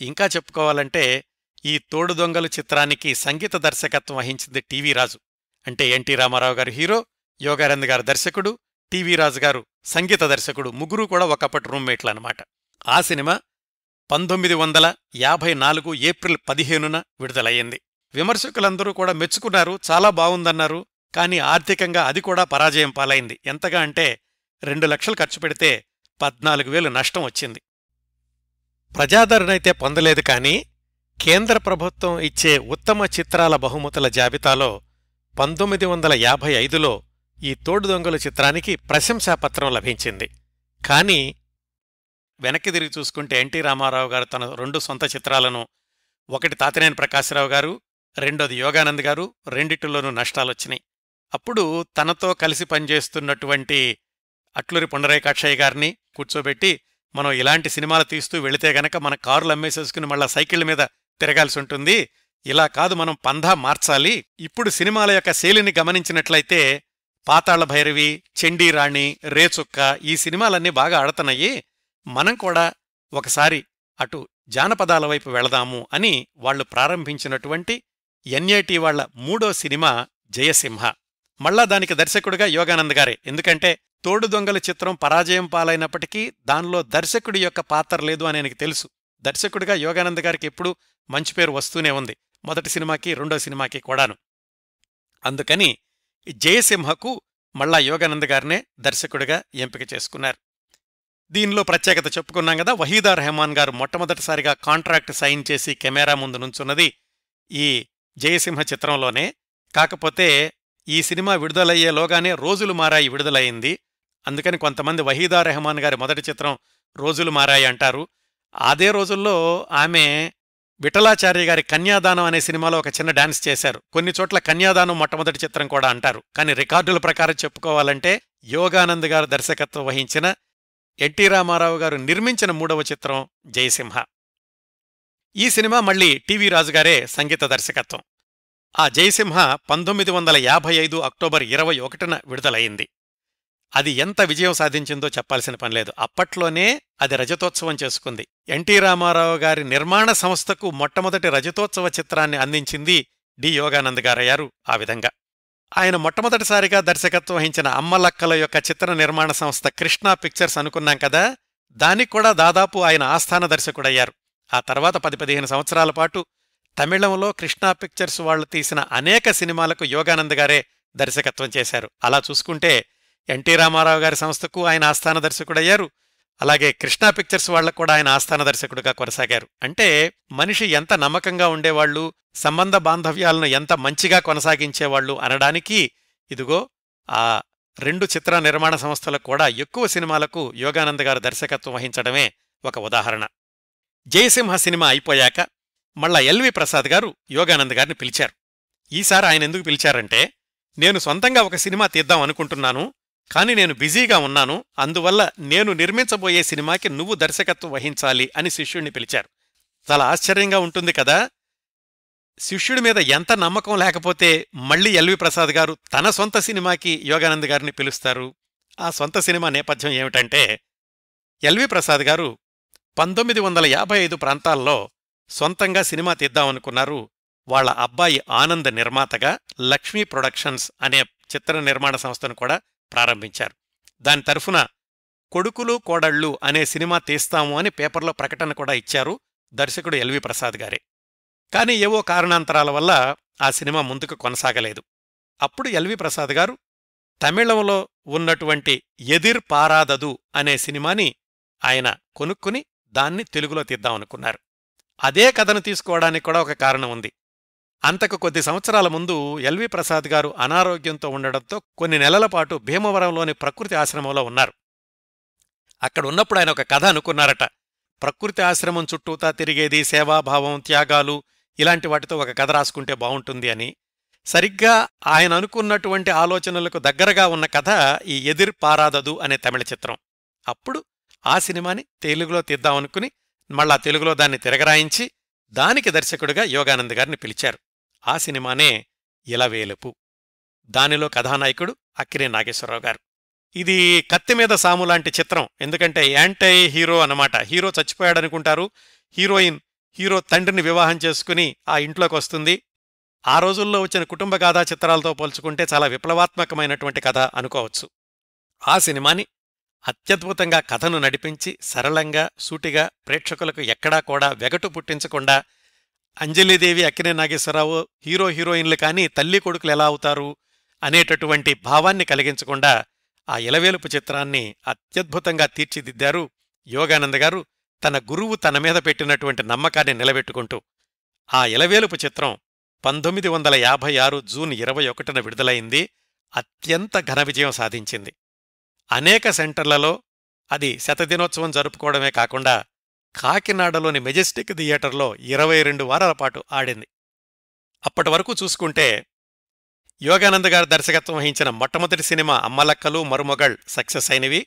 A: ఇంకా చెప్పుకోవాలంటే ఈ తోడు దొంగలు చిత్రానికి సంగీత దర్శకత్వం వహించింది టీవీ రాజు. అంటే ఎన్టీ రామారావు గారు హీరో యోగానంద్ గారు దర్శకుడు టీవీ రాజు గారు సంగీత దర్శకుడు ముగ్గురు కూడా ఒకప్పటి రూమ్మేట్లన్నమాట ఆ సినిమా పంతొమ్మిది వందల యాభై నాలుగు ఏప్రిల్ పదిహేనున విడుదలయ్యింది. విమర్శకులందరూ కూడా మెచ్చుకున్నారు చాలా బావుందన్నారు కానీ ఆర్థికంగా అది కూడా పరాజయం పాలైంది. ఎంతగా అంటే రెండు లక్షలు ఖర్చు పెడితే పద్నాలుగు వేలు నష్టం వచ్చింది. ప్రజాదరణైతే పొందలేదు కానీ కేంద్ర ప్రభుత్వం ఇచ్చే ఉత్తమ చిత్రాల బహుమతుల జాబితాలో పంతొమ్మిది వందల యాభై ఐదులో ఈ తోడు దొంగల చిత్రానికి ప్రశంసాపత్రం లభించింది. కానీ వెనక్కి తిరిగి చూసుకుంటే ఎన్టీ రామారావు గారు తన రెండు సొంత చిత్రాలను ఒకటి తాతినేని ప్రకాశ్రావు గారు రెండోది యోగానంద్ గారు రెండిటిలోనూ నష్టాలొచ్చినాయి. అప్పుడు తనతో కలిసి పనిచేస్తున్నటువంటి అట్లూరి పుండరేకాక్షయ్య గారిని కూర్చోబెట్టి మనం ఇలాంటి సినిమాలు తీస్తూ వెళితే గనక మన కారులు అమ్మేసేసుకుని మళ్ళా సైకిళ్ళ మీద తిరగాల్సి ఉంటుంది. ఇలా కాదు మనం పంధా మార్చాలి. ఇప్పుడు సినిమాల యొక్క శైలిని గమనించినట్లయితే పాతాళ భైరవి చెండీరాణి రేచుక్క ఈ సినిమాలన్నీ బాగా ఆడుతున్నాయి. మనం కూడా ఒకసారి అటు జానపదాల వైపు వెళదాము అని వాళ్ళు ప్రారంభించినటువంటి ఎన్ఐటి వాళ్ళ మూడో సినిమా జయసింహ. మళ్ళా దానికి దర్శకుడిగా యోగానంద్ గారే. ఎందుకంటే తోడు దొంగల చిత్రం పరాజయం పాలైనప్పటికీ దానిలో దర్శకుడి యొక్క పాత్ర లేదు అని ఆయనకి తెలుసు. దర్శకుడిగా యోగానంద్ గారికి ఎప్పుడూ మంచి పేరు వస్తూనే ఉంది. మొదటి సినిమాకి రెండో సినిమాకి కూడాను. అందుకని జయసింహకు మళ్ళా యోగానంద్ గారినే దర్శకుడిగా ఎంపిక చేసుకున్నారు. దీనిలో ప్రత్యేకత చెప్పుకున్నాం కదా వహీదా రెహమాన్ గారు మొట్టమొదటిసారిగా కాంట్రాక్ట్ సైన్ చేసి కెమెరా ముందు నుంచున్నది ఈ జయసింహ చిత్రంలోనే. కాకపోతే ఈ సినిమా విడుదలయ్యేలోగానే రోజులు మారాయి విడుదలయ్యింది. అందుకని కొంతమంది వహీదా రెహమాన్ గారి మొదటి చిత్రం రోజులు మారాయి అంటారు. అదే రోజుల్లో ఆమె విఠలాచార్య గారి కన్యాదానం అనే సినిమాలో ఒక చిన్న డాన్స్ చేశారు. కొన్ని చోట్ల కన్యాదానం మొట్టమొదటి చిత్రం కూడా అంటారు. కానీ రికార్డుల ప్రకారం చెప్పుకోవాలంటే యోగానంద్ గారు దర్శకత్వం వహించిన ఎన్టీ రామారావు గారు నిర్మించిన మూడవ చిత్రం జయసింహ. ఈ సినిమా మళ్ళీ టీవీ రాజుగారే సంగీత దర్శకత్వం. ఆ జయసింహ పంతొమ్మిది వందల యాభై ఐదు అక్టోబర్ ఇరవై ఒకటిన విడుదలయింది అది ఎంత విజయం సాధించిందో చెప్పాల్సిన పనిలేదు అప్పట్లోనే అది రజతోత్సవం చేసుకుంది. ఎన్టీ రామారావు గారి నిర్మాణ సంస్థకు మొట్టమొదటి రజతోత్సవ చిత్రాన్ని అందించింది డి. యోగానంద్ గారయ్యారు ఆ విధంగా. ఆయన మొట్టమొదటిసారిగా దర్శకత్వం వహించిన అమ్మలక్కల యొక్క చిత్ర నిర్మాణ సంస్థ కృష్ణా పిక్చర్స్ అనుకున్నాం కదా దానికి కూడా దాదాపు ఆయన ఆస్థాన దర్శకుడయ్యారు. ఆ తర్వాత పది పదిహేను సంవత్సరాల పాటు తమిళంలో కృష్ణా పిక్చర్స్ వాళ్ళు తీసిన అనేక సినిమాలకు యోగానంద్ గారే దర్శకత్వం చేశారు. అలా చూసుకుంటే ఎన్టీ రామారావు గారి సంస్థకు ఆయన ఆస్థాన దర్శకుడయ్యారు. అలాగే కృష్ణా పిక్చర్స్ వాళ్ళకు కూడా ఆయన ఆస్థాన దర్శకుడుగా కొనసాగారు. అంటే మనిషి ఎంత నమ్మకంగా ఉండేవాళ్ళు సంబంధ బాంధవ్యాలను ఎంత మంచిగా కొనసాగించేవాళ్ళు అనడానికి ఇదిగో ఆ రెండు చిత్ర నిర్మాణ సంస్థలకు కూడా ఎక్కువ సినిమాలకు యోగానంద్ గారు దర్శకత్వం వహించడమే ఒక ఉదాహరణ. జయసింహ సినిమా అయిపోయాక మళ్ళా ఎల్వి ప్రసాద్ గారు యోగానంద్ గారిని పిలిచారు. ఈసారి ఆయన ఎందుకు పిలిచారంటే నేను సొంతంగా ఒక సినిమా తీద్దాం అనుకుంటున్నాను కాని నేను బిజీగా ఉన్నాను అందువల్ల నేను నిర్మించబోయే సినిమాకి నువ్వు దర్శకత్వం వహించాలి అని శిష్యుణ్ణి పిలిచారు. చాలా ఆశ్చర్యంగా ఉంటుంది కదా? శిష్యుడి మీద ఎంత నమ్మకం లేకపోతే మళ్ళీ ఎల్వి ప్రసాద్ గారు తన సొంత సినిమాకి యోగానంద్ గారిని పిలుస్తారు? ఆ సొంత సినిమా నేపథ్యం ఏమిటంటే ఎల్వి ప్రసాద్ గారు పంతొమ్మిది వందల యాభై ఐదు ప్రాంతాల్లో సొంతంగా సినిమా తీద్దామనుకున్నారు. వాళ్ళ అబ్బాయి ఆనంద్ నిర్మాతగా లక్ష్మీ ప్రొడక్షన్స్ అనే చిత్ర నిర్మాణ సంస్థను కూడా ప్రారంభించారు. దాని తరఫున కొడుకులు కోడళ్ళు అనే సినిమా తీస్తాము అని పేపర్లో ప్రకటన కూడా ఇచ్చారు దర్శకుడు ఎల్వి ప్రసాద్ గారే. కానీ ఏవో కారణాంతరాల వల్ల ఆ సినిమా ముందుకు కొనసాగలేదు. అప్పుడు ఎల్వి ప్రసాద్ గారు తమిళంలో ఉన్నటువంటి ఎదిర్ పారాదదు అనే సినిమాని ఆయన కొనుక్కుని దాన్ని తెలుగులో తీద్దామనుకున్నారు అదే కథను తీసుకోవడానికి కూడా ఒక కారణం ఉంది. అంతకు కొద్ది సంవత్సరాల ముందు ఎల్వి ప్రసాద్ గారు అనారోగ్యంతో ఉండడంతో కొన్ని నెలల పాటు భీమవరంలోని ప్రకృతి ఆశ్రమంలో ఉన్నారు. అక్కడ ఉన్నప్పుడు ఆయన ఒక కథ అనుకున్నారట. ప్రకృతి ఆశ్రమం చుట్టూతా తిరిగేది సేవాభావం త్యాగాలు ఇలాంటి వాటితో ఒక కథ రాసుకుంటే బావుంటుంది అని. సరిగ్గా ఆయన అనుకున్నటువంటి ఆలోచనలకు దగ్గరగా ఉన్న కథ ఈ ఎదిర్ పారాదదు అనే తమిళ చిత్రం. అప్పుడు ఆ సినిమాని తెలుగులో తీద్దామనుకుని మళ్ళా తెలుగులో దాన్ని తిరగరాయించి దానికి దర్శకుడిగా యోగానంద్ గారిని పిలిచారు. ఆ సినిమానే ఇలవేలుపు. దానిలో కథానాయకుడు అక్కినే నాగేశ్వరరావు గారు. ఇది కత్తి మీద సాము లాంటి చిత్రం. ఎందుకంటే యాంటై హీరో అనమాట హీరో చచ్చిపోయాడనుకుంటారు. హీరోయిన్ హీరో తండ్రిని వివాహం చేసుకుని ఆ ఇంట్లోకి వస్తుంది ఆ రోజుల్లో వచ్చిన కుటుంబ గాథా చిత్రాలతో పోల్చుకుంటే చాలా విప్లవాత్మకమైనటువంటి కథ అనుకోవచ్చు. ఆ సినిమాని అత్యద్భుతంగా కథను నడిపించి సరళంగా సూటిగా ప్రేక్షకులకు ఎక్కడా కూడా వెగటు పుట్టించకుండా అంజలిదేవి అక్కినే నాగేశ్వరరావు హీరో హీరోయిన్లు కానీ తల్లి కొడుకులు ఎలా అవుతారు అనేటటువంటి భావాన్ని కలిగించకుండా ఆ ఇలవేలుపు చిత్రాన్ని అత్యద్భుతంగా తీర్చిదిద్దారు యోగానంద గారు. తన గురువు తన మీద పెట్టినటువంటి నమ్మకాన్ని నిలబెట్టుకుంటూ ఆ ఇలవేలుపు చిత్రం పంతొమ్మిది వందల యాభై ఆరు జూన్ ఇరవై ఒకటిన విడుదలైంది. అత్యంత ఘన విజయం సాధించింది. అనేక సెంటర్లలో అది శతదినోత్సవం జరుపుకోవడమే కాకుండా కాకినాడలోని మెజెస్టిక్ థియేటర్లో ఇరవై రెండు వారాల పాటు ఆడింది. అప్పటి వరకు చూసుకుంటే యోగానంద గారు దర్శకత్వం వహించిన మొట్టమొదటి సినిమా అమ్మలక్కలు మరుమగళ్ సక్సెస్ అయినవి.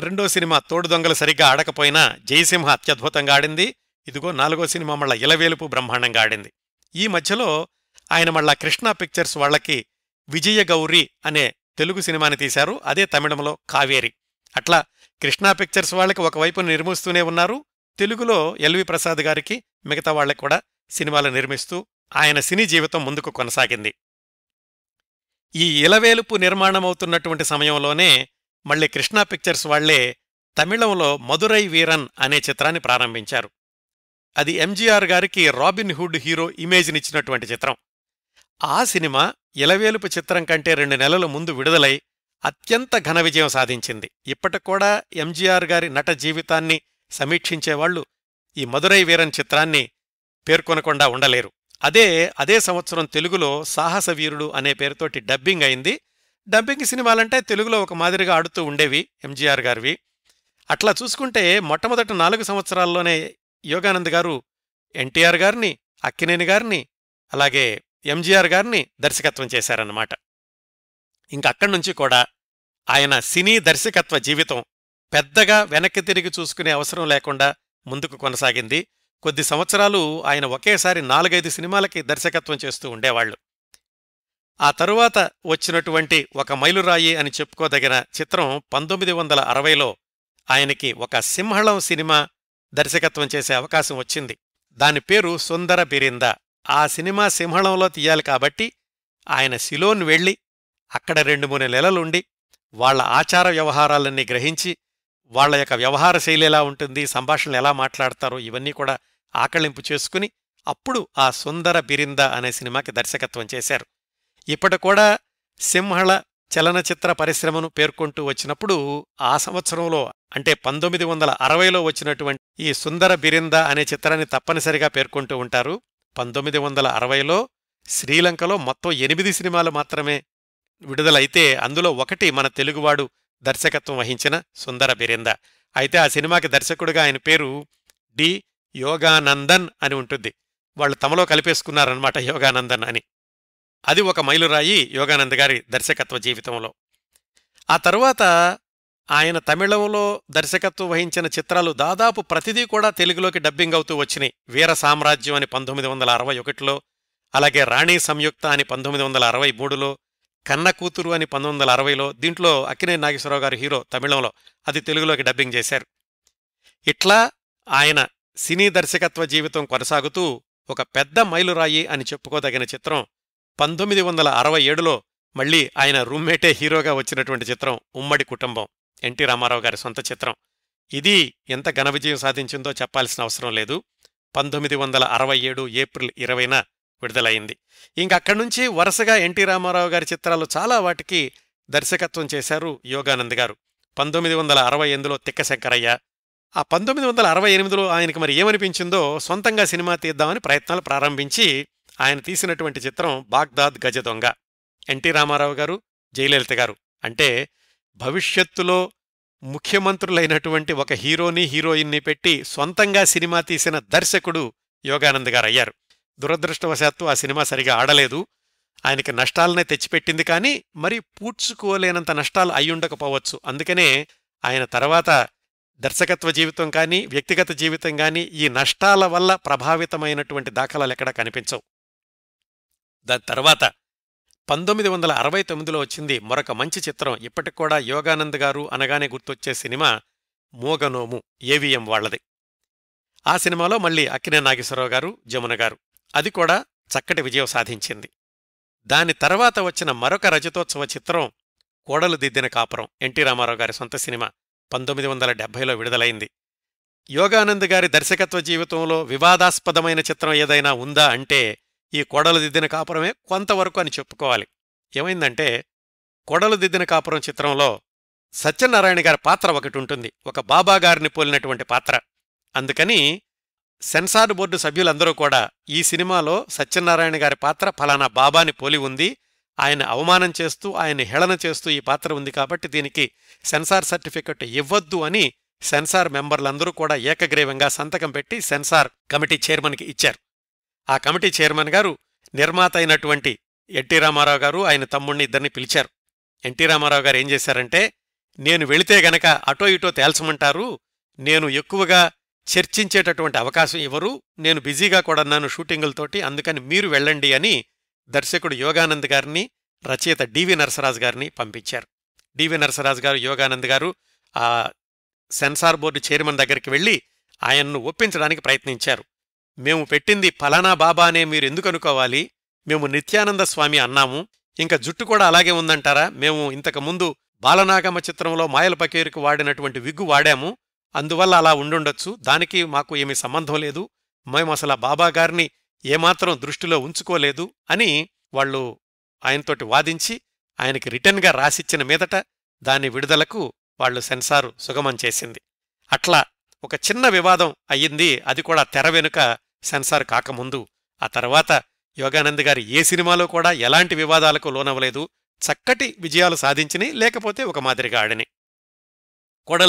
A: రెండో సినిమా తోడు దొంగలు సరిగ్గా ఆడకపోయినా జయసింహ అత్యద్భుతంగా ఆడింది. ఇదిగో నాలుగో సినిమా మళ్ళా ఇలవేలుపు బ్రహ్మాండంగా ఆడింది. ఈ మధ్యలో ఆయన మళ్ళా కృష్ణా పిక్చర్స్ వాళ్ళకి విజయ గౌరి అనే తెలుగు సినిమాని తీశారు. అదే తమిళంలో కావేరి. అట్లా కృష్ణా పిక్చర్స్ వాళ్ళకి ఒకవైపు నిర్మిస్తూనే ఉన్నారు. తెలుగులో ఎల్వి ప్రసాద్ గారికి మిగతా వాళ్ళకు కూడా సినిమాలు నిర్మిస్తూ ఆయన సినీ జీవితం ముందుకు కొనసాగింది. ఈ ఇలవేలుపు నిర్మాణమవుతున్నటువంటి సమయంలోనే మళ్ళీ కృష్ణా పిక్చర్స్ వాళ్ళే తమిళంలో మధురై వీరన్ అనే చిత్రాన్ని ప్రారంభించారు. అది ఎంజీఆర్ గారికి రాబిన్ హుడ్ హీరో ఇమేజ్నిచ్చినటువంటి చిత్రం. ఆ సినిమా ఇలవేలుపు చిత్రం కంటే రెండు నెలల ముందు విడుదలై అత్యంత ఘన విజయం సాధించింది. ఇప్పటికూడా ఎంజీఆర్ గారి నట జీవితాన్ని సమీక్షించేవాళ్ళు ఈ మధురై వీరన్ చిత్రాన్ని పేర్కొనకుండా ఉండలేరు. అదే అదే సంవత్సరం తెలుగులో సాహస వీరుడు అనే పేరుతోటి డబ్బింగ్ అయింది. డబ్బింగ్ సినిమాలంటే తెలుగులో ఒక మాదిరిగా ఆడుతూ ఉండేవి ఎంజీఆర్ గారివి. అట్లా చూసుకుంటే మొట్టమొదటి నాలుగు సంవత్సరాల్లోనే యోగానంద్ గారు ఎన్టీఆర్ గారిని అక్కినేని గారిని అలాగే ఎంజీఆర్ గారిని దర్శకత్వం చేశారన్నమాట. ఇంకక్కడి నుంచి కూడా ఆయన సినీ దర్శకత్వ జీవితం పెద్దగా వెనక్కి తిరిగి చూసుకునే అవసరం లేకుండా ముందుకు కొనసాగింది. కొద్ది సంవత్సరాలు ఆయన ఒకేసారి నాలుగైదు సినిమాలకి దర్శకత్వం చేస్తూ ఉండేవాళ్ళు ఆ తరువాత వచ్చినటువంటి ఒక మైలురాయి అని చెప్పుకోదగిన చిత్రం పంతొమ్మిది వందల అరవైలో ఆయనకి ఒక సింహళం సినిమా దర్శకత్వం చేసే అవకాశం వచ్చింది. దాని పేరు సుందర బిరింద. ఆ సినిమా సింహళంలో తీయాలి కాబట్టి ఆయన సిలోన్ వెళ్ళి అక్కడ రెండు మూడు నెలలుండి వాళ్ళ ఆచార వ్యవహారాలన్నీ గ్రహించి వాళ్ళ యొక్క వ్యవహార శైలి ఎలా ఉంటుంది సంభాషణలు ఎలా మాట్లాడతారో ఇవన్నీ కూడా ఆకళింపు చేసుకుని అప్పుడు ఆ సుందర బిరింద అనే సినిమాకి దర్శకత్వం చేశారు. ఇప్పటి కూడా సింహళ చలనచిత్ర పరిశ్రమను పేర్కొంటూ వచ్చినప్పుడు ఆ సంవత్సరంలో అంటే పంతొమ్మిది వందల అరవైలో వచ్చినటువంటి ఈ సుందర బిరింద అనే చిత్రాన్ని తప్పనిసరిగా పేర్కొంటూ ఉంటారు. పంతొమ్మిది వందల అరవైలో శ్రీలంకలో మొత్తం ఎనిమిది సినిమాలు మాత్రమే విడుదలైతే అందులో ఒకటి మన తెలుగువాడు దర్శకత్వం వహించిన సుందర బిరింద. అయితే ఆ సినిమాకి దర్శకుడిగా ఆయన పేరు డి. యోగానందన్ అని ఉంటుంది. వాళ్ళు తమలో కలిపేసుకున్నారనమాట యోగానందన్ అని. అది ఒక మైలురాయి యోగానంద్ గారి దర్శకత్వ జీవితంలో. ఆ తరువాత ఆయన తమిళంలో దర్శకత్వం వహించిన చిత్రాలు దాదాపు ప్రతిదీ కూడా తెలుగులోకి డబ్బింగ్ అవుతూ వచ్చినాయి. వీర సామ్రాజ్యం అని పంతొమ్మిది వందల అరవై ఒకటిలో అలాగే రాణి సంయుక్త అని పంతొమ్మిది వందల అరవై మూడులో కన్న కూతురు అని పంతొమ్మిది వందల అరవైలో దీంట్లో అక్కినే నాగేశ్వరరావు గారు హీరో తమిళంలో అది తెలుగులోకి డబ్బింగ్ చేశారు. ఇట్లా ఆయన సినీ దర్శకత్వ జీవితం కొనసాగుతూ ఒక పెద్ద మైలురాయి అని చెప్పుకోదగిన చిత్రం పంతొమ్మిది వందల అరవై ఏడులో మళ్ళీ ఆయన రూమ్మేటే హీరోగా వచ్చినటువంటి చిత్రం ఉమ్మడి కుటుంబం ఎన్టీ రామారావు గారి సొంత చిత్రం. ఇది ఎంత ఘన విజయం సాధించిందో చెప్పాల్సిన అవసరం లేదు. పంతొమ్మిది వందల అరవై ఏడు ఏప్రిల్ ఇరవైన విడుదలైంది. ఇంకక్కడి నుంచి వరుసగా ఎన్టీ రామారావు గారి చిత్రాలు చాలా వాటికి దర్శకత్వం చేశారు యోగానంద్ గారు. పంతొమ్మిది వందల అరవై ఎనిమిదిలో తిక్కశంకరయ్య ఆ పంతొమ్మిది వందల అరవై ఎనిమిదిలో ఆయనకి మరి ఏమనిపించిందో సొంతంగా సినిమా తీద్దామని ప్రయత్నాలు ప్రారంభించి ఆయన తీసినటువంటి చిత్రం బాగ్దాద్ గజ దొంగ. ఎన్టీ రామారావు గారు జయలలిత గారు. అంటే భవిష్యత్తులో ముఖ్యమంత్రులైనటువంటి ఒక హీరోని హీరోయిన్ని పెట్టి సొంతంగా సినిమా తీసిన దర్శకుడు యోగానంద్ గారు అయ్యారు దురదృష్టవశాత్తు ఆ సినిమా సరిగా ఆడలేదు. ఆయనకి నష్టాలనే తెచ్చిపెట్టింది కానీ మరి పూడ్చుకోలేనంత నష్టాలు అయ్యుండకపోవచ్చు అందుకనే ఆయన తర్వాత దర్శకత్వ జీవితం కానీ వ్యక్తిగత జీవితం కానీ ఈ నష్టాల వల్ల ప్రభావితమైనటువంటి దాఖలాలు ఎక్కడా కనిపించవు. దాని తర్వాత పంతొమ్మిది వందల అరవై తొమ్మిదిలో వచ్చింది మరొక మంచి చిత్రం. ఇప్పటికి కూడా యోగానంద్ గారు అనగానే గుర్తొచ్చే సినిమా మోగనోము ఏవిఎం వాళ్ళది ఆ సినిమాలో మళ్ళీ అక్కినే నాగేశ్వరరావు గారు జమున గారు. అది కూడా చక్కటి విజయం సాధించింది. దాని తర్వాత వచ్చిన మరొక రజతోత్సవ చిత్రం కోడలు దిద్దిన కాపురం ఎన్టీ రామారావు గారి సొంత సినిమా పంతొమ్మిది వందల డెబ్బైలో విడుదలైంది. యోగానంద్ గారి దర్శకత్వ జీవితంలో వివాదాస్పదమైన చిత్రం ఏదైనా ఉందా అంటే ఈ కోడలు దిద్దిన కాపురమే కొంతవరకు అని చెప్పుకోవాలి. ఏమైందంటే కోడలు దిద్దిన కాపురం చిత్రంలో సత్యనారాయణ గారి పాత్ర ఒకటి ఉంటుంది. ఒక బాబాగారిని పోలినటువంటి పాత్ర. అందుకని సెన్సార్ బోర్డు సభ్యులందరూ కూడా ఈ సినిమాలో సత్యనారాయణ గారి పాత్ర ఫలానా బాబాని పోలి ఉంది. ఆయన అవమానం చేస్తూ ఆయన హేళన చేస్తూ ఈ పాత్ర ఉంది కాబట్టి దీనికి సెన్సార్ సర్టిఫికెట్ ఇవ్వద్దు అని సెన్సార్ మెంబర్లందరూ కూడా ఏకగ్రీవంగా సంతకం పెట్టి సెన్సార్ కమిటీ చైర్మన్కి ఇచ్చారు. ఆ కమిటీ చైర్మన్ గారు నిర్మాత అయినటువంటి ఎన్టీ రామారావు గారు ఆయన తమ్ముణ్ణి ఇద్దరిని పిలిచారు. ఎన్టీ రామారావు గారు ఏం చేశారంటే నేను వెళితే గనక అటో ఇటో తేల్చమంటారు. నేను ఎక్కువగా చర్చించేటటువంటి అవకాశం ఇవ్వరు. నేను బిజీగా కూడా ఉన్నాను షూటింగులతోటి అందుకని మీరు వెళ్ళండి అని దర్శకుడు యోగానంద్ గారిని రచయిత డివి నరసరాజు గారిని పంపించారు. డివి నరసరాజు గారు యోగానంద్ గారు ఆ సెన్సార్ బోర్డు చైర్మన్ దగ్గరికి వెళ్ళి ఆయన్ను ఒప్పించడానికి ప్రయత్నించారు. మేము పెట్టింది ఫలానా బాబా అనే మీరు ఎందుకు అనుకోవాలి? మేము నిత్యానంద స్వామి అన్నాము. ఇంకా జుట్టు కూడా అలాగే ఉందంటారా? మేము ఇంతకు ముందు బాలనాగమ్మ చిత్రంలో మాయల పకీరుకు వాడినటువంటి విగ్గు వాడాము. అందువల్ల అలా ఉండుండొచ్చు. దానికి మాకు ఏమీ సంబంధం లేదు. మేము అసలు ఆ ఏమాత్రం దృష్టిలో ఉంచుకోలేదు అని వాళ్ళు ఆయనతోటి వాదించి ఆయనకి రిటర్న్గా రాసిచ్చిన మీదట దాని విడుదలకు వాళ్ళు సెన్సారు సుగమం చేసింది. అట్లా ఒక చిన్న వివాదం అయ్యింది. అది కూడా తెర వెనుక సెన్సార్ కాకముందు. ఆ తర్వాత యోగానంద్ గారి ఏ సినిమాలో కూడా ఎలాంటి వివాదాలకు లోనవలేదు చక్కటి విజయాలు సాధించిని లేకపోతే ఒక మాదిరిగా ఆడిని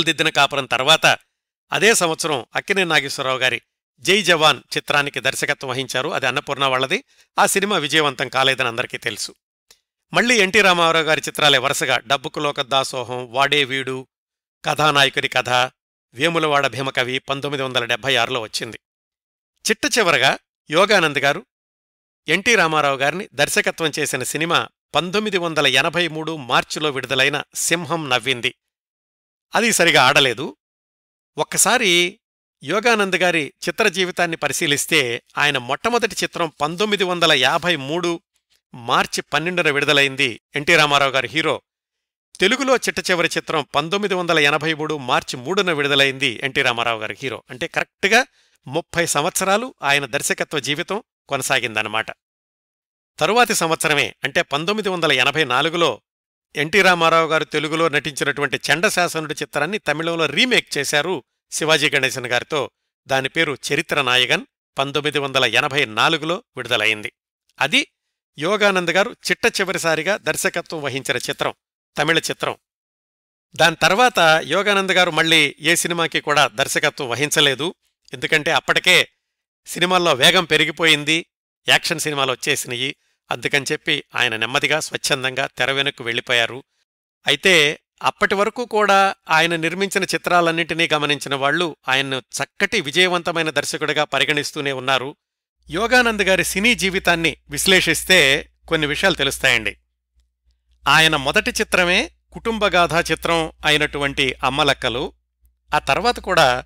A: దిద్దిన కాపురం తర్వాత అదే సంవత్సరం అక్కినే నాగేశ్వరరావు గారి జై జవాన్ చిత్రానికి దర్శకత్వం వహించారు. అది అన్నపూర్ణ వాళ్ళది. ఆ సినిమా విజయవంతం కాలేదని అందరికీ తెలుసు. మళ్ళీ ఎన్టీ రామారావు గారి చిత్రాలే వరుసగా డబ్బుకు లోక దాసోహం వాడే వీడు కథానాయకుడి కథ వేములవాడ భీమకవి పంతొమ్మిది వందల డెబ్బై ఆరులో వచ్చింది. చిట్ట చివరగా యోగానంద్ గారు ఎన్టీ రామారావు గారిని దర్శకత్వం చేసిన సినిమా పంతొమ్మిది వందల ఎనభై మూడు మార్చిలో విడుదలైన సింహం నవ్వింది. అది సరిగా ఆడలేదు. ఒక్కసారి యోగానంద్ గారి చిత్ర జీవితాన్ని పరిశీలిస్తే ఆయన మొట్టమొదటి చిత్రం పంతొమ్మిది వందల యాభై మూడు మార్చి పన్నెండున విడుదలైంది ఎన్టీ రామారావు గారి హీరో. తెలుగులో చిట్ట చివరి చిత్రం పంతొమ్మిది వందల ఎనభై మూడు మార్చి మూడున విడుదలైంది ఎన్టీ రామారావు గారి హీరో. అంటే కరెక్ట్గా ముప్పై సంవత్సరాలు ఆయన దర్శకత్వ జీవితం కొనసాగిందన్నమాట. తరువాతి సంవత్సరమే అంటే పంతొమ్మిది వందల ఎనభై నాలుగులో ఎన్టీ రామారావు గారు తెలుగులో నటించినటువంటి చండశాసనుడి చిత్రాన్ని తమిళంలో రీమేక్ చేశారు శివాజీ గణేశన్ గారితో. దాని పేరు చరిత్ర నాయగన్. పంతొమ్మిది వందల ఎనభై నాలుగులో విడుదలైంది. అది యోగానంద్ గారు చిట్ట చివరిసారిగా దర్శకత్వం వహించిన చిత్రం తమిళ చిత్రం. దాని తర్వాత యోగానంద్ గారు మళ్ళీ ఏ సినిమాకి కూడా దర్శకత్వం వహించలేదు. ఎందుకంటే అప్పటికే సినిమాల్లో వేగం పెరిగిపోయింది. యాక్షన్ సినిమాలు వచ్చేసినాయి. అందుకని చెప్పి ఆయన నెమ్మదిగా స్వచ్ఛందంగా తెర వెనక్కు వెళ్ళిపోయారు. అయితే అప్పటి వరకు కూడా ఆయన నిర్మించిన చిత్రాలన్నింటినీ గమనించిన వాళ్ళు ఆయన్ను చక్కటి విజయవంతమైన దర్శకుడిగా పరిగణిస్తూనే ఉన్నారు. యోగానంద్ గారి సినీ జీవితాన్ని విశ్లేషిస్తే కొన్ని విషయాలు తెలుస్తాయండి. ఆయన మొదటి చిత్రమే కుటుంబగాథా చిత్రం అయినటువంటి అమ్మలక్కలు ఆ తర్వాత కూడా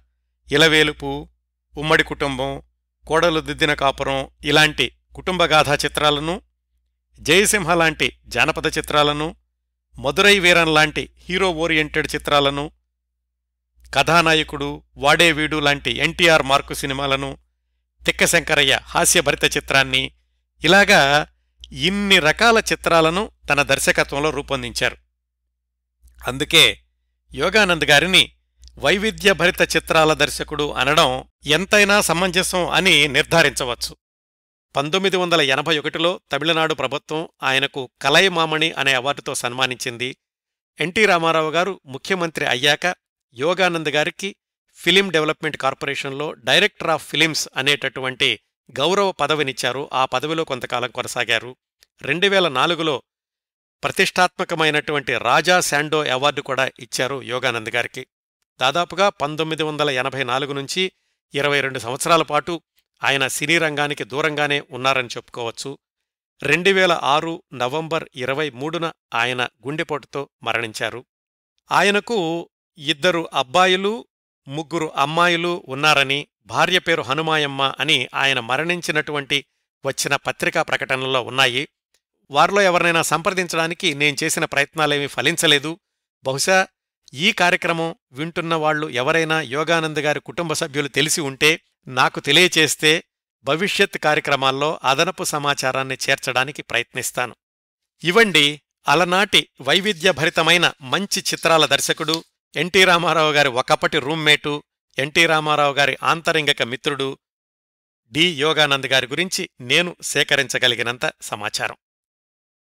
A: ఇలవేలుపు ఉమ్మడి కుటుంబం కోడలు దిద్దిన కాపురం ఇలాంటి కుటుంబగాథా చిత్రాలను జయసింహ లాంటి జానపద చిత్రాలను మధురై వీరన్ లాంటి హీరో ఓరియంటెడ్ చిత్రాలను కథానాయకుడు వాడే వీడు లాంటి ఎన్టీఆర్ మార్కు సినిమాలను తిక్కశంకరయ్య హాస్యభరిత చిత్రాన్ని ఇలాగా ఇన్ని రకాల చిత్రాలను తన దర్శకత్వంలో రూపొందించారు. అందుకే యోగానంద్ గారిని వైవిధ్యభరిత చిత్రాల దర్శకుడు అనడం ఎంతైనా సమంజసం అని నిర్ధారించవచ్చు. పంతొమ్మిది వందల ఎనభై ఒకటిలో తమిళనాడు ప్రభుత్వం ఆయనకు కలయమామణి అనే అవార్డుతో సన్మానించింది. ఎన్టీ రామారావు గారు ముఖ్యమంత్రి అయ్యాక యోగానంద్ గారికి ఫిలిం డెవలప్మెంట్ కార్పొరేషన్లో డైరెక్టర్ ఆఫ్ ఫిలిమ్స్ అనేటటువంటి గౌరవ పదవినిచ్చారు. ఆ పదవిలో కొంతకాలం కొనసాగారు. రెండు వేల నాలుగులో ప్రతిష్టాత్మకమైనటువంటి రాజా శాండో అవార్డు కూడా ఇచ్చారు యోగానంద్ గారికి. దాదాపుగా పంతొమ్మిది వందల ఎనభై నాలుగు నుంచి ఇరవై రెండు సంవత్సరాల పాటు ఆయన సినీ రంగానికి దూరంగానే ఉన్నారని చెప్పుకోవచ్చు. రెండు వేల ఆరు నవంబర్ ఇరవై మూడున ఆయన గుండెపోటుతో మరణించారు. ఆయనకు ఇద్దరు అబ్బాయిలు ముగ్గురు అమ్మాయిలు ఉన్నారని భార్య పేరు హనుమాయమ్మ అని ఆయన మరణించినటువంటి వచ్చిన పత్రికా ప్రకటనలో ఉన్నాయి. వారిలో ఎవరినైనా సంప్రదించడానికి నేను చేసిన ప్రయత్నాలేమీ ఫలించలేదు. బహుశా ఈ కార్యక్రమం వింటున్న వాళ్ళు ఎవరైనా యోగానంద్ గారి కుటుంబ సభ్యులు తెలిసి ఉంటే నాకు తెలియచేస్తే భవిష్యత్ కార్యక్రమాల్లో అదనపు సమాచారాన్ని చేర్చడానికి ప్రయత్నిస్తాను. ఇవండి అలనాటి వైవిధ్యభరితమైన మంచి చిత్రాల దర్శకుడు ఎన్టీ రామారావు గారి ఒకప్పటి రూమ్మేటు ఎన్టీ రామారావు గారి ఆంతరింగక మిత్రుడు డి యోగానంద్ గారి గురించి నేను సేకరించగలిగినంత సమాచారం.